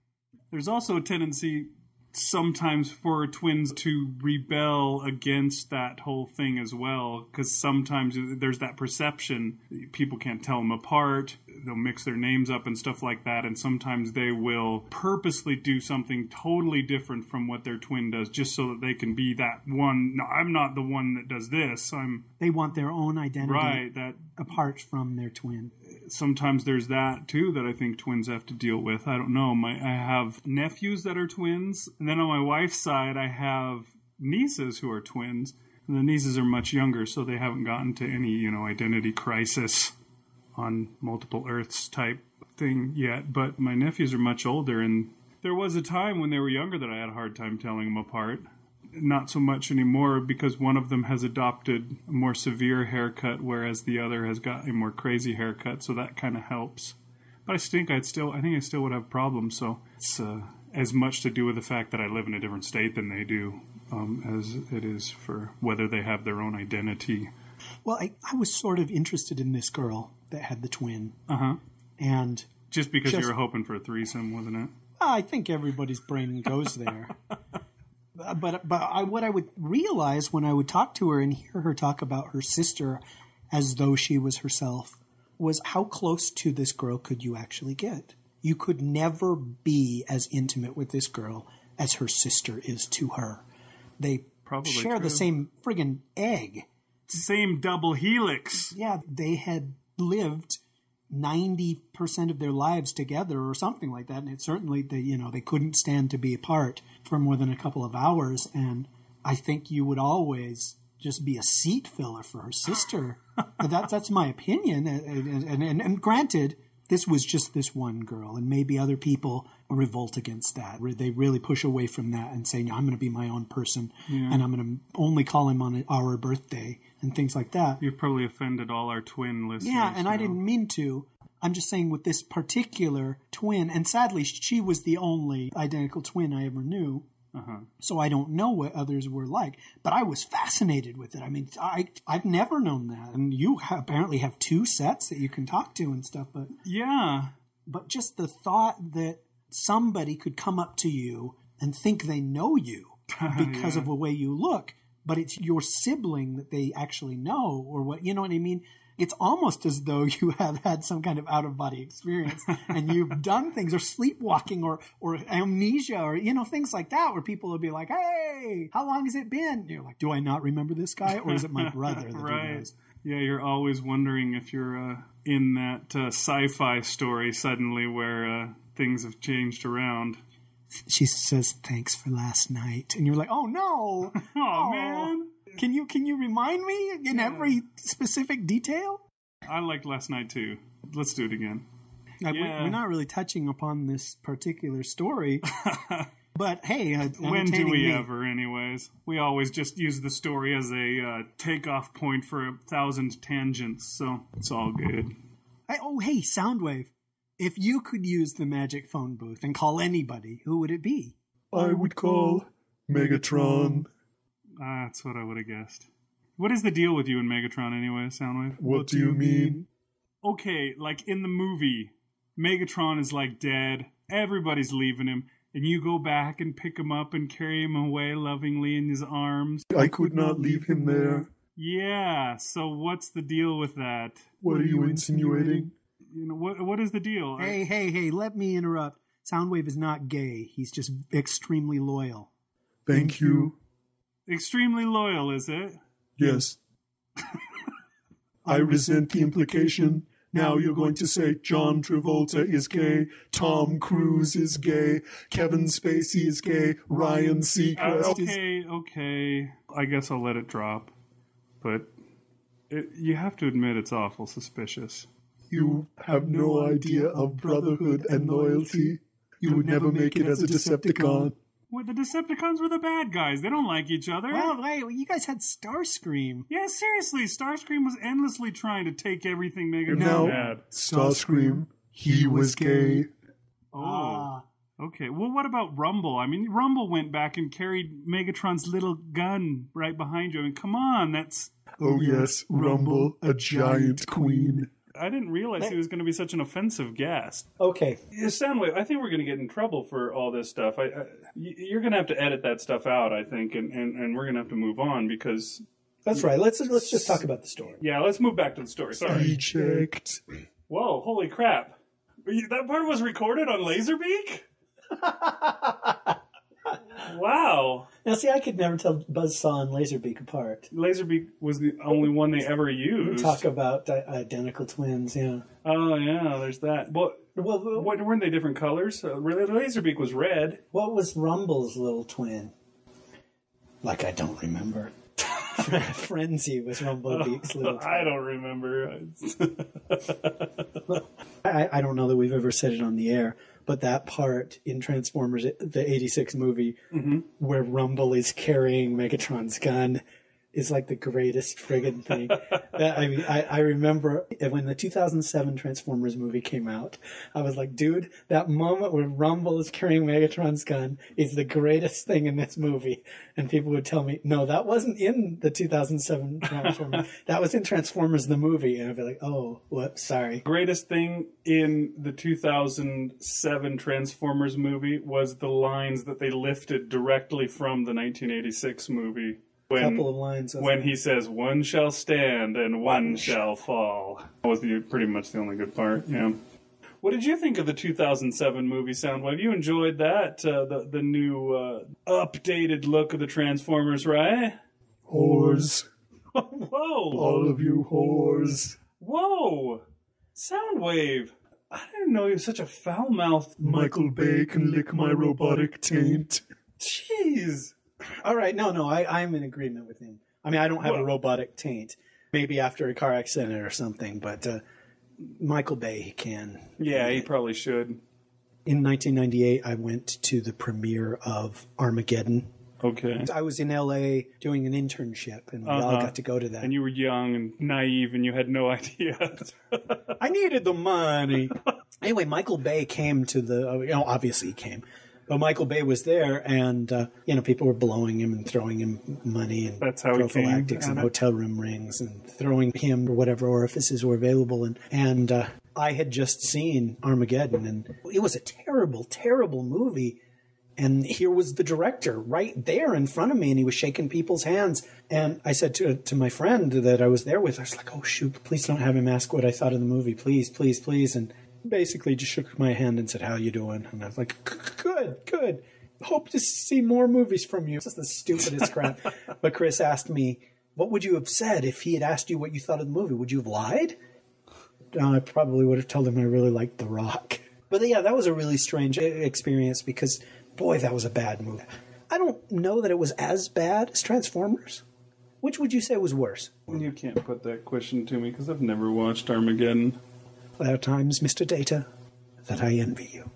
There's also a tendency sometimes for twins to rebel against that whole thing as well because sometimes there's that perception people can't tell them apart they'll mix their names up and stuff like that and sometimes they will purposely do something totally different from what their twin does just so that they can be that one no i'm not the one that does this i'm They want their own identity right that apart from their twin. Sometimes there's that too that I think twins have to deal with. I don't know. My I have nephews that are twins, and then on my wife's side I have nieces who are twins. And the nieces are much younger, so they haven't gotten to any, you know, identity crisis on multiple Earths type thing yet. But my nephews are much older, and there was a time when they were younger that I had a hard time telling them apart. Not so much anymore because one of them has adopted a more severe haircut, whereas the other has got a more crazy haircut. So that kind of helps. But I think I'd still, I think I still would have problems. So it's uh, as much to do with the fact that I live in a different state than they do, um, as it is for whether they have their own identity. Well, I, I was sort of interested in this girl that had the twin. Uh huh. And Just because Just- you were hoping for a threesome, wasn't it? I think everybody's brain goes there. but but I, what I would realize when I would talk to her and hear her talk about her sister as though she was herself was how close to this girl could you actually get? You could never be as intimate with this girl as her sister is to her. They Probably share the same friggin' egg. Same double helix. Yeah, they had lived 90% of their lives together or something like that. And it certainly they you know they couldn't stand to be apart for more than a couple of hours. And i think you would always just be a seat filler for her sister. But that, that's my opinion. And, and, and, and granted this was just this one girl and maybe other people revolt against that. They really push away from that and say no, i'm going to be my own person Yeah. and i'm going to only call him on our birthday and things like that You've probably offended all our twin listeners. yeah, and I didn't mean to. I'm just saying with this particular twin, and sadly, she was the only identical twin I ever knew. Uh-huh. So I don't know what others were like, but I was fascinated with it. I mean, I I've never known that, and you ha- apparently have two sets that you can talk to and stuff. But yeah, but just the thought that somebody could come up to you and think they know you because Yeah. of the way you look, but it's your sibling that they actually know, or what you know what I mean. It's almost as though you have had some kind of out of body experience and you've done things or sleepwalking or, or amnesia or, you know, things like that where people will be like, Hey, how long has it been? You're like, do I not remember this guy or is it my brother that right. Yeah, you're always wondering if you're uh, in that uh, sci-fi story suddenly where uh, things have changed around. She says, thanks for last night. And you're like, oh no. oh, man. Can you, can you remind me in every specific detail? I liked last night too. Let's do it again. Uh, we- Yeah. We're not really touching upon this particular story. but hey, uh, When do we me. ever, anyways? We always just use the story as a uh, takeoff point for a thousand tangents, so it's all good. Hey, oh, hey, Soundwave. If you could use the magic phone booth and call anybody, who would it be? I would call Megatron. Ah, that's what I would have guessed. What is the deal with you and Megatron, anyway, Soundwave? What do you mean? Okay, like in the movie, Megatron is like dead. Everybody's leaving him, and you go back and pick him up and carry him away lovingly in his arms. I could not leave him there. Yeah. So what's the deal with that? What are you insinuating? You know what? What is the deal? Hey, hey, hey, let me interrupt. Soundwave is not gay. He's just extremely loyal. Thank you. Extremely loyal, is it? Yes. I resent the implication. Now you're going to say John Travolta is gay, Tom Cruise is gay, Kevin Spacey is gay, Ryan Uh, Seacrest is okay, okay. I guess I'll let it drop. But it, you have to admit it's awful suspicious. You have no idea of brotherhood and loyalty. You would never make it as a Decepticon. Well, the Decepticons were the bad guys. They don't like each other. Well, wait, you guys had Starscream. Yeah, seriously, Starscream was endlessly trying to take everything And Megatron now, had. Starscream, he was gay. Oh. Ah. Okay. Well, what about Rumble? I mean, Rumble went back and carried Megatron's little gun right behind you. I mean, come on, that's. Oh yes, Rumble, a giant queen. I didn't realize he was going to be such an offensive guest. Okay. Yeah, Soundwave, I think we're going to get in trouble for all this stuff. I, I, y- you're going to have to edit that stuff out, I think, and, and, and we're going to have to move on because. That's right. Let's let's just talk about the story. Yeah, let's move back to the story. Sorry. He checked. Whoa, holy crap. That part was recorded on Laserbeak? wow. Now, see, I could never tell Buzzsaw and Laserbeak apart. Laserbeak was the only one they ever used. Talk about uh, identical twins, yeah. Oh, yeah, there's that. But Well, what, weren't they different colors? Uh, Laserbeak was red. What was Rumble's little twin? Like, I don't remember. Frenzy was Rumblebeak's little twin. I don't remember. I, I don't know that we've ever said it on the air, but that part in Transformers, the 86 movie, Mm-hmm. where Rumble is carrying Megatron's gun, is like the greatest friggin' thing. That- I mean, I, I remember when the 2007 Transformers movie came out, I was like, dude, that moment where Rumble is carrying Megatron's gun is the greatest thing in this movie. And people would tell me, no, that wasn't in the 2007 Transformers. that was in Transformers the movie. And I'd be like, oh, whoops, sorry. greatest thing in the 2007 Transformers movie was the lines that they lifted directly from the 1986 movie. When, Couple of lines, When it? he says, one shall stand and one shall fall. That was the, pretty much the only good part, yeah. What did you think of the 2007 movie Soundwave? You enjoyed that, uh, the, the new uh, updated look of the Transformers, right? Whores. Whoa! All of you whores. Whoa! Soundwave! I didn't know you were such a foul mouthed. Michael Bay can lick my robotic taint. Jeez! All right, no, no, I, I'm in agreement with him. I mean, I don't have a robotic taint. Maybe after a car accident or something, but uh, Michael Bay he can. Yeah, he probably should. In 1998, I went to the premiere of Armageddon. Okay. I was in LA doing an internship, and we all Uh-huh. got to go to that. And you were young and naive and you had no idea. I needed the money. anyway, Michael Bay came to the. uh, You know, obviously he came, but Michael Bay was there, and uh, you know, people were blowing him and throwing him money and That's how prophylactics and hotel room rings and throwing him whatever orifices were available. And and uh, I had just seen Armageddon, and it was a terrible, terrible movie. And here was the director right there in front of me, and he was shaking people's hands. And I said to to my friend that I was there with, I was like, "Oh shoot, please don't have him ask what I thought of the movie, please, please, please." And basically just shook my hand and said, "How you doing?" And I was like, "Good, good. Hope to see more movies from you." This is the stupidest crap. But Chris asked me, "What would you have said if he had asked you what you thought of the movie? Would you have lied?" Uh, I probably would have told him I really liked The Rock. But yeah, that was a really strange experience because, boy, that was a bad movie. I don't know that it was as bad as Transformers. Which would you say was worse? you can't put that question to me because I've never watched Armageddon. There are times, Mr. Data, that I envy you.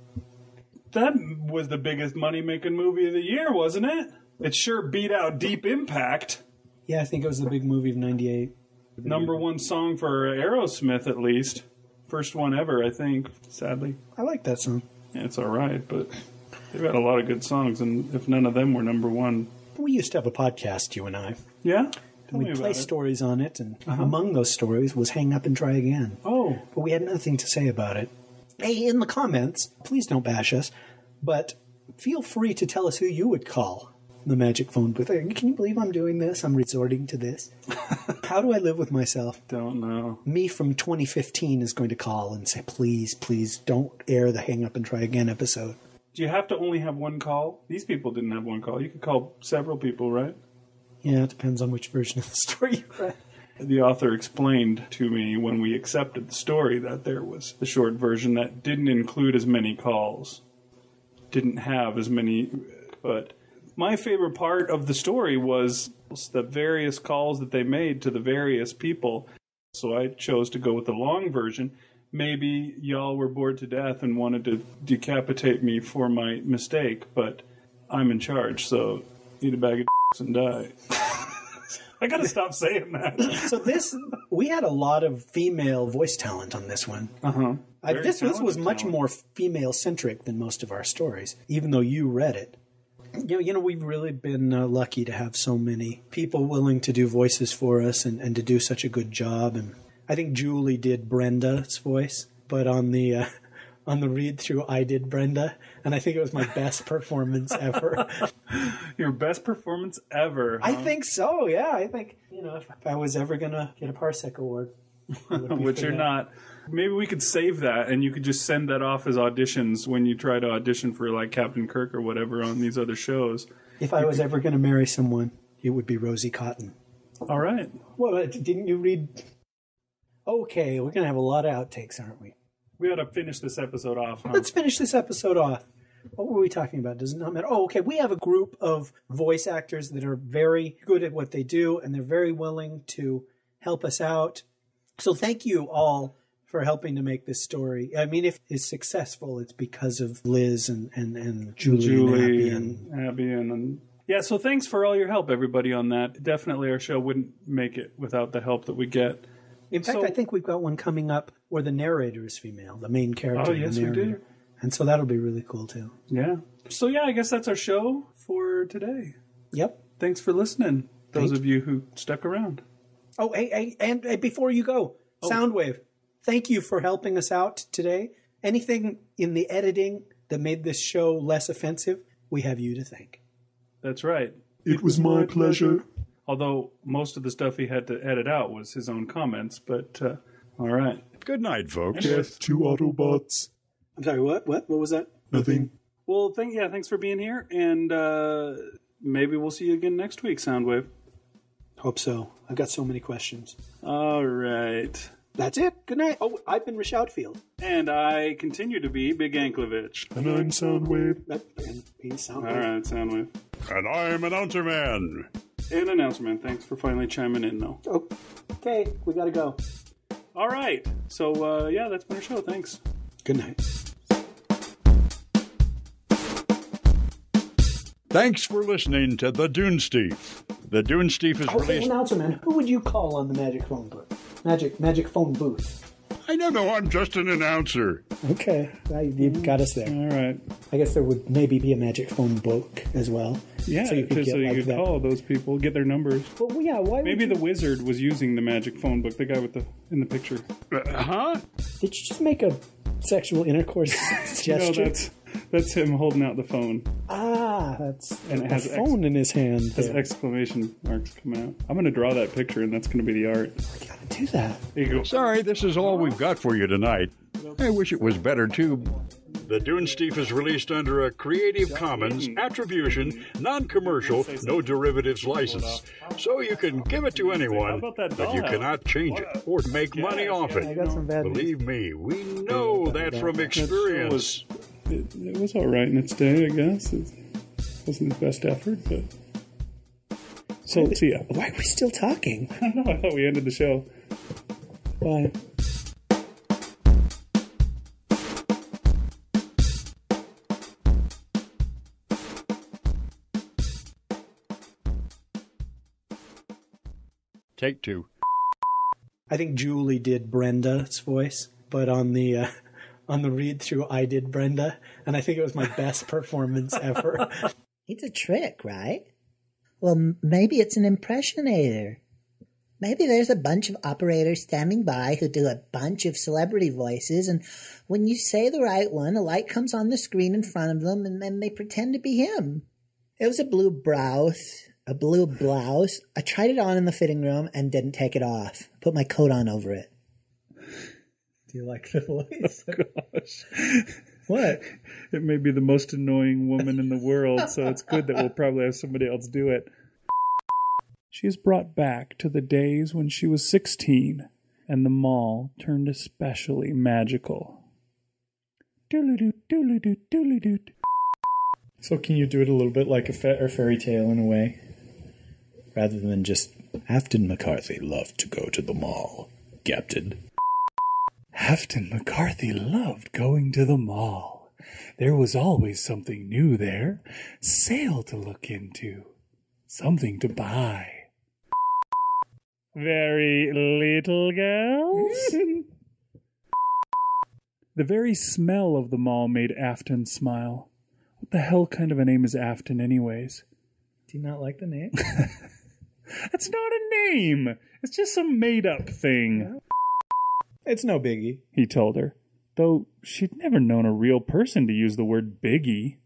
That was the biggest money making movie of the year, wasn't it? It sure beat out Deep Impact. Yeah, I think it was the big movie of '98. Number one song for Aerosmith, at least. First one ever, I think, sadly. I like that song. Yeah, it's all right, but they've got a lot of good songs, and if none of them were number one. We used to have a podcast, you and I. Yeah? Tell We'd play it. stories on it, and Uh-huh. among those stories was Hang Up and Try Again. Oh. But we had nothing to say about it. Hey, in the comments, please don't bash us, but feel free to tell us who you would call the magic phone booth. Can you believe I'm doing this? I'm resorting to this. How do I live with myself? Don't know. Me from 2015 is going to call and say, please, please don't air the Hang Up and Try Again episode. Do you have to only have one call? These people didn't have one call. You could call several people, right? Yeah, it depends on which version of the story you read. The author explained to me when we accepted the story that there was the short version that didn't include as many calls, didn't have as many. But my favorite part of the story was the various calls that they made to the various people. So I chose to go with the long version. Maybe y'all were bored to death and wanted to decapitate me for my mistake, but I'm in charge, so eat a bag of and die. I gotta stop saying that. so this, we had a lot of female voice talent on this one. Uh huh. I, this, this was much more female centric than most of our stories, even though you read it. You know, you know we've really been uh, lucky to have so many people willing to do voices for us and, and to do such a good job. And I think Julie did Brenda's voice, but on the uh, on the read through, I did Brenda, and I think it was my best performance ever. Your best performance ever. I think so. Yeah, I think you know if, if I was ever gonna get a Parsec award, it would be which you're that. not. Maybe we could save that, and you could just send that off as auditions when you try to audition for like Captain Kirk or whatever on these other shows. If I was ever going to marry someone, it would be Rosie Cotton. All right. Well, uh, didn't you read? Okay, we're going to have a lot of outtakes, aren't we? We ought to finish this episode off. Huh? Let's finish this episode off. What were we talking about? Does it not matter? Oh, okay. We have a group of voice actors that are very good at what they do, and they're very willing to help us out. So thank you all for helping to make this story. I mean, if it's successful, it's because of Liz and and, and Julie, Julie and Abby and Abby and, and yeah. So thanks for all your help, everybody, on that. Definitely, our show wouldn't make it without the help that we get. In fact, So- I think we've got one coming up where the narrator is female, the main character. Oh, yes, we do. And so that'll be really cool too. Yeah. So yeah, I guess that's our show for today. Yep. Thanks for listening. Those Thank of you who stuck around. Oh, hey, hey, and, and before you go, Oh. Soundwave, thank you for helping us out today. Anything in the editing that made this show less offensive, we have you to thank. That's right. It was my pleasure. Although most of the stuff he had to edit out was his own comments, but uh, all right. Good night, folks. Death to Autobots. I'm sorry, what? What? What was that? Nothing. Well, thank yeah, thanks for being here, and uh, maybe we'll see you again next week, Soundwave. Hope so. I've got so many questions. All right. That's it. Good night. Oh, I've been Rish Outfield. And I continue to be Big Anklevich. And I'm Soundwave. That, and peace. All right, Soundwave. And I'm Announcer Man. And announcer man, thanks for finally chiming in, though. Oh, okay, we gotta go. All right. So uh, yeah, that's been our show. Thanks. Good night. Thanks for listening to The Dunesteef. The Dunesteef is Oh, hey, released. announcer man, who would you call on the magic phone booth? Magic, magic phone booth. I don't know, I'm just an announcer. Okay, well, you've got us there. All right. I guess there would maybe be a magic phone book as well. Yeah, so you could get so you like could that. call those people, get their numbers. Well, yeah. Why? Maybe would the wizard was using the magic phone book. The guy with the in the picture. Uh, huh? you, did you just make a sexual intercourse gesture? No, that's that's him holding out the phone. ah, that's And it a has ex- phone in his hand. Has there. exclamation marks coming out. I'm going to draw that picture, and that's going to be the art. We got to do that. You go. Sorry, this is all we've got for you tonight. I wish it was better, too. The Dunesteef is released under a Creative Commons mm-hmm. Attribution, Non Commercial, No Derivatives license. So you can give it to anyone, but you cannot change it or make money off it. got some bad news. Believe me, we know that from experience. it, it was all right in its day, I guess. It wasn't the best effort, but. So, so yeah. Why are we still talking? I don't know. I thought we ended the show. Bye. Take two. I think Julie did Brenda's voice, but on the uh, on the read through, I did Brenda, and I think it was my best performance ever. It's a trick, right? Well, maybe it's an impressionator. Maybe there's a bunch of operators standing by who do a bunch of celebrity voices, and when you say the right one, a light comes on the screen in front of them, and then they pretend to be him. It was a blue blouse, a blue blouse. I tried it on in the fitting room and didn't take it off. Put my coat on over it. Do you like the voice? Oh, gosh. What? It may be the most annoying woman in the world, so it's good that we'll probably have somebody else do it. She is brought back to the days when she was 16 and the mall turned especially magical. So can you do it a little bit like a fa- or fairy tale in a way, rather than just Afton McCarthy loved to go to the mall, Captain. Afton McCarthy loved going to the mall. There was always something new there, sale to look into, something to buy. Very little girls? the very smell of the mall made Afton smile. What the hell kind of a name is Afton, anyways? Do you not like the name? That's not a name! It's just some made up thing. It's no biggie. he told her, though she'd never known a real person to use the word biggie,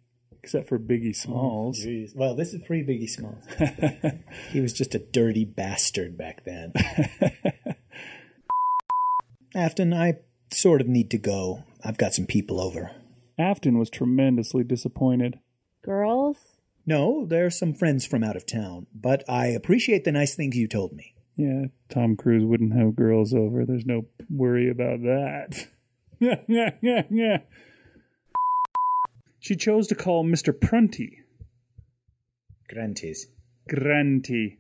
except for Biggie Smalls. Oh, Jeez. Well, this is pre Biggie Smalls. he was just a dirty bastard back then. Afton, I sort of need to go. I've got some people over. Afton was tremendously disappointed. Girls? No, there are some friends from out of town, but I appreciate the nice things you told me. Yeah, Tom Cruise wouldn't have girls over. There's no worry about that. Yeah, yeah, yeah, yeah. She chose to call Mr. Prunty Grantes. Granty.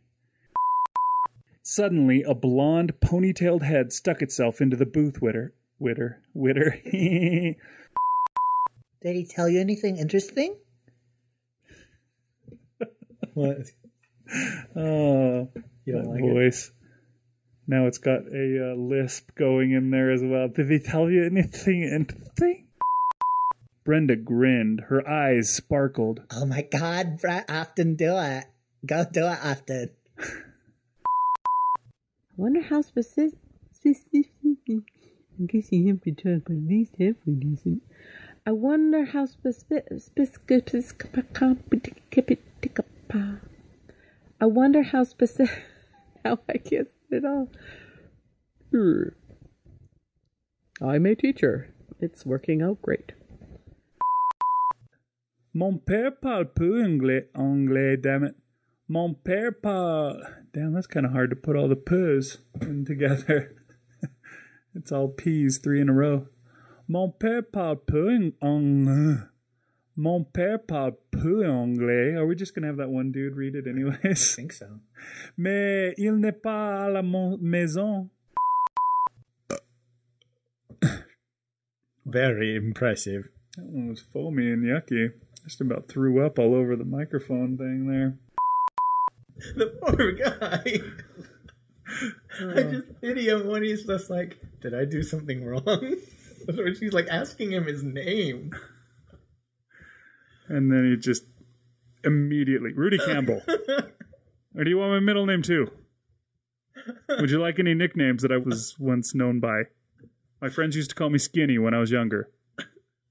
Suddenly, a blonde, ponytailed head stuck itself into the booth witter. Witter. Witter. Did he tell you anything interesting? What? Oh, You don't that like it? voice. Now it's got a uh, lisp going in there as well. Did he tell you anything interesting? Brenda grinned. Her eyes sparkled. Oh my god, Brett, often do it. Go do it often. I wonder how specific. In case you haven't tried, but at least halfway decent. I wonder how specific. I wonder how specific. How I can't say it all. Hmm. I'm a teacher. It's working out great. Mon père parle peu anglais, anglais, damn it. Mon père parle. Damn, that's kind of hard to put all the p's in together. it's all p's, three in a row. Mon père parle peu anglais. Mon père parle peu anglais. Are we just gonna have that one dude read it anyways? I think so. Mais il n'est pas à la maison. Very impressive. That one was foamy and yucky. Just about threw up all over the microphone thing there. The poor guy. I oh. just pity him when he's just like, "Did I do something wrong?" or she's like asking him his name. And then he just immediately, Rudy oh. Campbell. or do you want my middle name too? Would you like any nicknames that I was once known by? My friends used to call me Skinny when I was younger,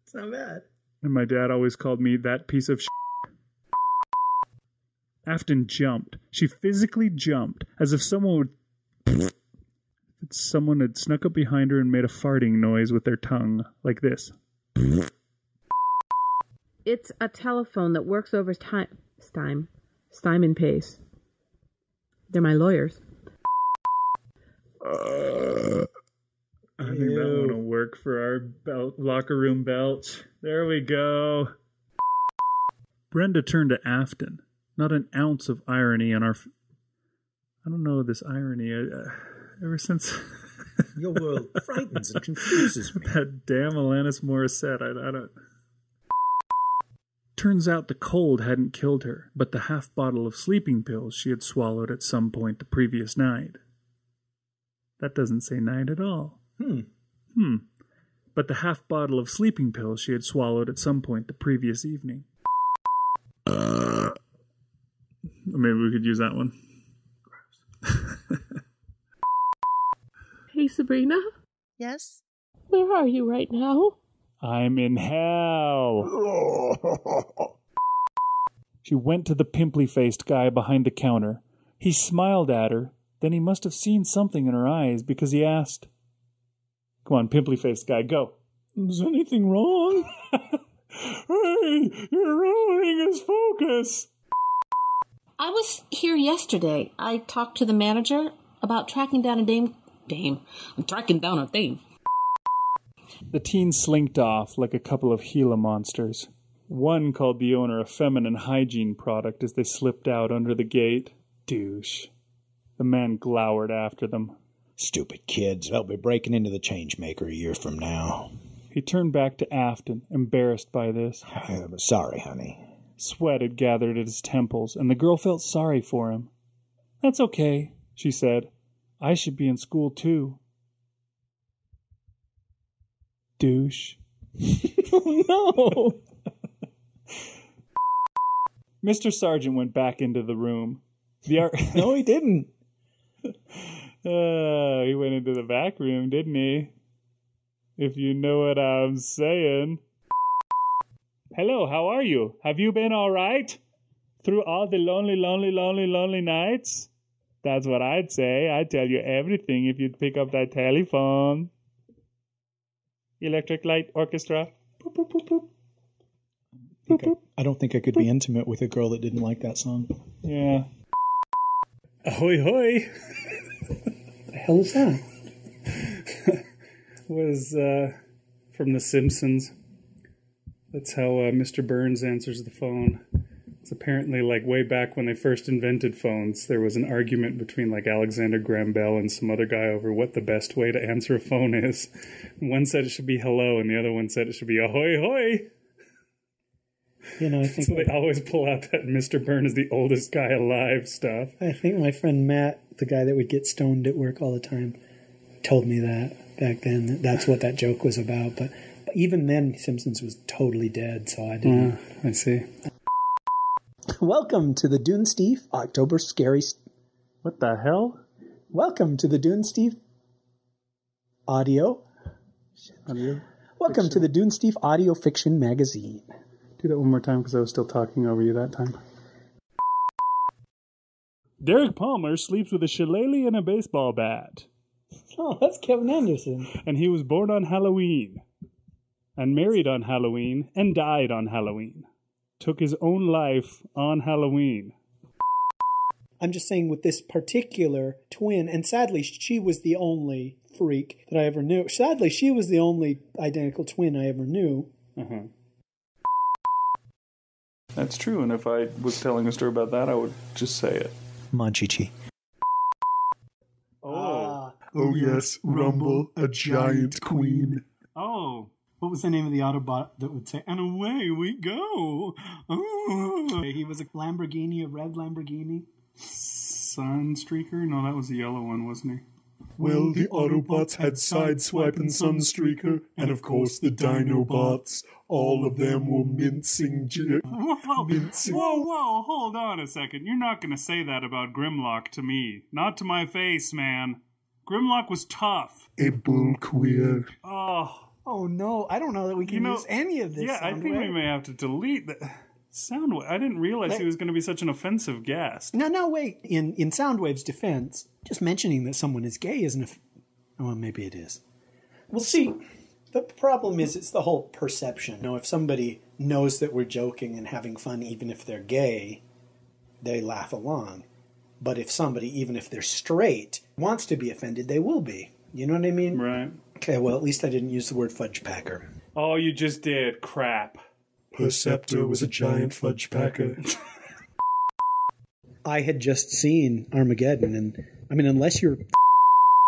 It's not bad. and my dad always called me that piece of. Afton jumped. She physically jumped, as if someone would. Someone had snuck up behind her and made a farting noise with their tongue, like this. It's a telephone that works over time. Stime. Stime and Pace. They're my lawyers. I think that one will work for our belt, locker room belts. There we go. Brenda turned to Afton. Not an ounce of irony in our. F- I don't know this irony. Uh, ever since Your world frightens and confuses me. that damn Alanis Morissette, I, I don't. Turns out the cold hadn't killed her, but the half bottle of sleeping pills she had swallowed at some point the previous night. That doesn't say night at all. Hmm. Hmm. But the half bottle of sleeping pills she had swallowed at some point the previous evening. Uh, Maybe we could use that one. Hey, Sabrina, Yes? where are you right now? I'm in hell. she went to the pimply faced guy behind the counter. He smiled at her, then he must have seen something in her eyes because he asked, Come on, pimply faced guy, go. Is anything wrong? hey, you're ruining his focus. I was here yesterday. I talked to the manager about tracking down a dame. Dame. I'm tracking down a dame. The teens slinked off like a couple of Gila monsters. One called the owner a feminine hygiene product as they slipped out under the gate. Douche. The man glowered after them. Stupid kids. They'll be breaking into the changemaker a year from now. He turned back to Afton, embarrassed by this. I'm sorry, honey. Sweat had gathered at his temples, and the girl felt sorry for him. That's okay, she said. I should be in school too. Douche. no! Mr. Sargent went back into the room. The ar- no, he didn't. Uh, he went into the back room, didn't he? If you know what I'm saying. Hello, how are you? Have you been all right? Through all the lonely, lonely, lonely, lonely nights? That's what I'd say. I'd tell you everything if you'd pick up that telephone. Electric Light Orchestra. Boop, boop, boop, boop. I, think I, I don't think I could be intimate with a girl that didn't like that song. Yeah. Ahoy, hoy! the hell is that? was uh, from The Simpsons. That's how uh, Mr. Burns answers the phone. It's apparently like way back when they first invented phones. There was an argument between like Alexander Graham Bell and some other guy over what the best way to answer a phone is. One said it should be hello, and the other one said it should be ahoy hoy. You know, I think so they always pull out that Mr. Burns is the oldest guy alive stuff. I think my friend Matt, the guy that would get stoned at work all the time, told me that back then. That that's what that joke was about. But, but even then, Simpsons was totally dead, so I didn't. Uh, I see. Welcome to the Dunesteef October Scary. St- what the hell? Welcome to the Dunesteef audio. Audio. Welcome to the Dunesteef Audio Fiction Magazine. Do that one more time because I was still talking over you that time. Derek Palmer sleeps with a shillelagh and a baseball bat. Oh, that's Kevin Anderson. And he was born on Halloween, and married on Halloween, and died on Halloween. Took his own life on Halloween. I'm just saying with this particular twin, and sadly, she was the only freak that I ever knew. Sadly, she was the only identical twin I ever knew. Uh-huh. That's true, and if I was telling a story about that, I would just say it. Monchichi. Oh. Oh, yes, Rumble, a giant queen. Oh. What was the name of the Autobot that would say, and away we go? Oh. He was a Lamborghini, a red Lamborghini. Sunstreaker? No, that was the yellow one, wasn't he? Well, the Autobots had Sideswipe and Sunstreaker, and of course the Dinobots. All of them were mincing. J- Whoa, mincing. whoa, whoa, hold on a second. You're not going to say that about Grimlock to me. Not to my face, man. Grimlock was tough. A bull queer. Oh. Oh no, I don't know that we can You know, use any of this. Yeah, I think we may have to delete the Soundwave. I didn't realize he was going to be such an offensive guest. No, no, wait. In in Soundwave's defense, just mentioning that someone is gay isn't a. Well, maybe it is. Well, see, the problem is it's the whole perception. You know, if somebody knows that we're joking and having fun, even if they're gay, they laugh along. But if somebody, even if they're straight, wants to be offended, they will be. You know what I mean? Right. Okay, well, at least I didn't use the word fudge packer. Oh, you just did. Crap. Perceptor was a giant fudge packer. I had just seen Armageddon, and I mean, unless you're,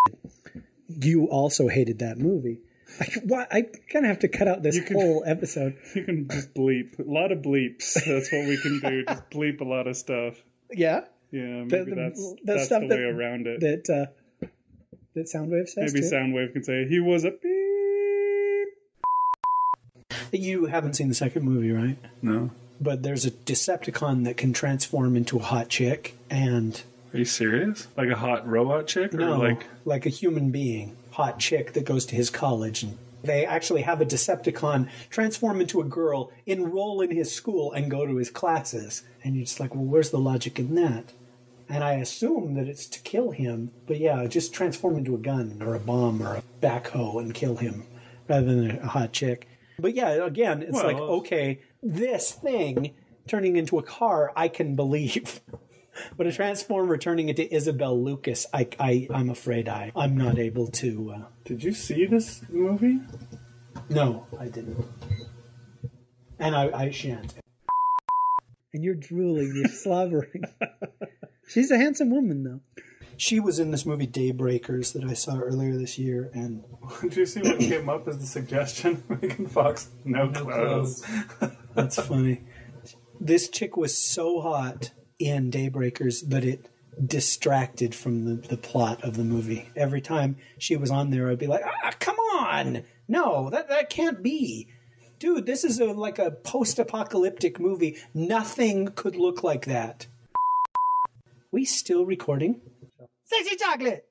you also hated that movie. I, why, I kind of have to cut out this whole episode. You can just bleep. A lot of bleeps. That's what we can do. Just bleep a lot of stuff. Yeah, Yeah, maybe The- the- that's, the that's stuff the that- way around it. that uh, that Soundwave says. Maybe too? Soundwave can say he was a beep. You haven't seen the second movie, right? No. But there's a Decepticon that can transform into a hot chick, and Are you serious? Like a hot robot chick, or no, like like a human being, hot chick that goes to his college, and they actually have a Decepticon transform into a girl, enroll in his school, and go to his classes. And you're just like, well, where's the logic in that? And I assume that it's to kill him, but yeah, just transform into a gun or a bomb or a backhoe and kill him rather than a hot chick. But yeah, again, it's like, okay, this thing turning into a car, I can believe. But a transformer turning into Isabel Lucas, I, I, I'm afraid I, I'm not able to. Uh... Did you see this movie? No, I didn't. And I, I shan't. And you're drooling, you're slobbering. She's a handsome woman, though. She was in this movie Daybreakers that I saw earlier this year, and Did you see what came up as the suggestion? Megan Fox, no, clothes. That's funny. This chick was so hot in Daybreakers that it distracted from the, the plot of the movie. Every time she was on there, I'd be like, ah, come on! No, that, that can't be. Dude, this is a, like a post apocalyptic movie. Nothing could look like that. We still recording? Sexy chocolate!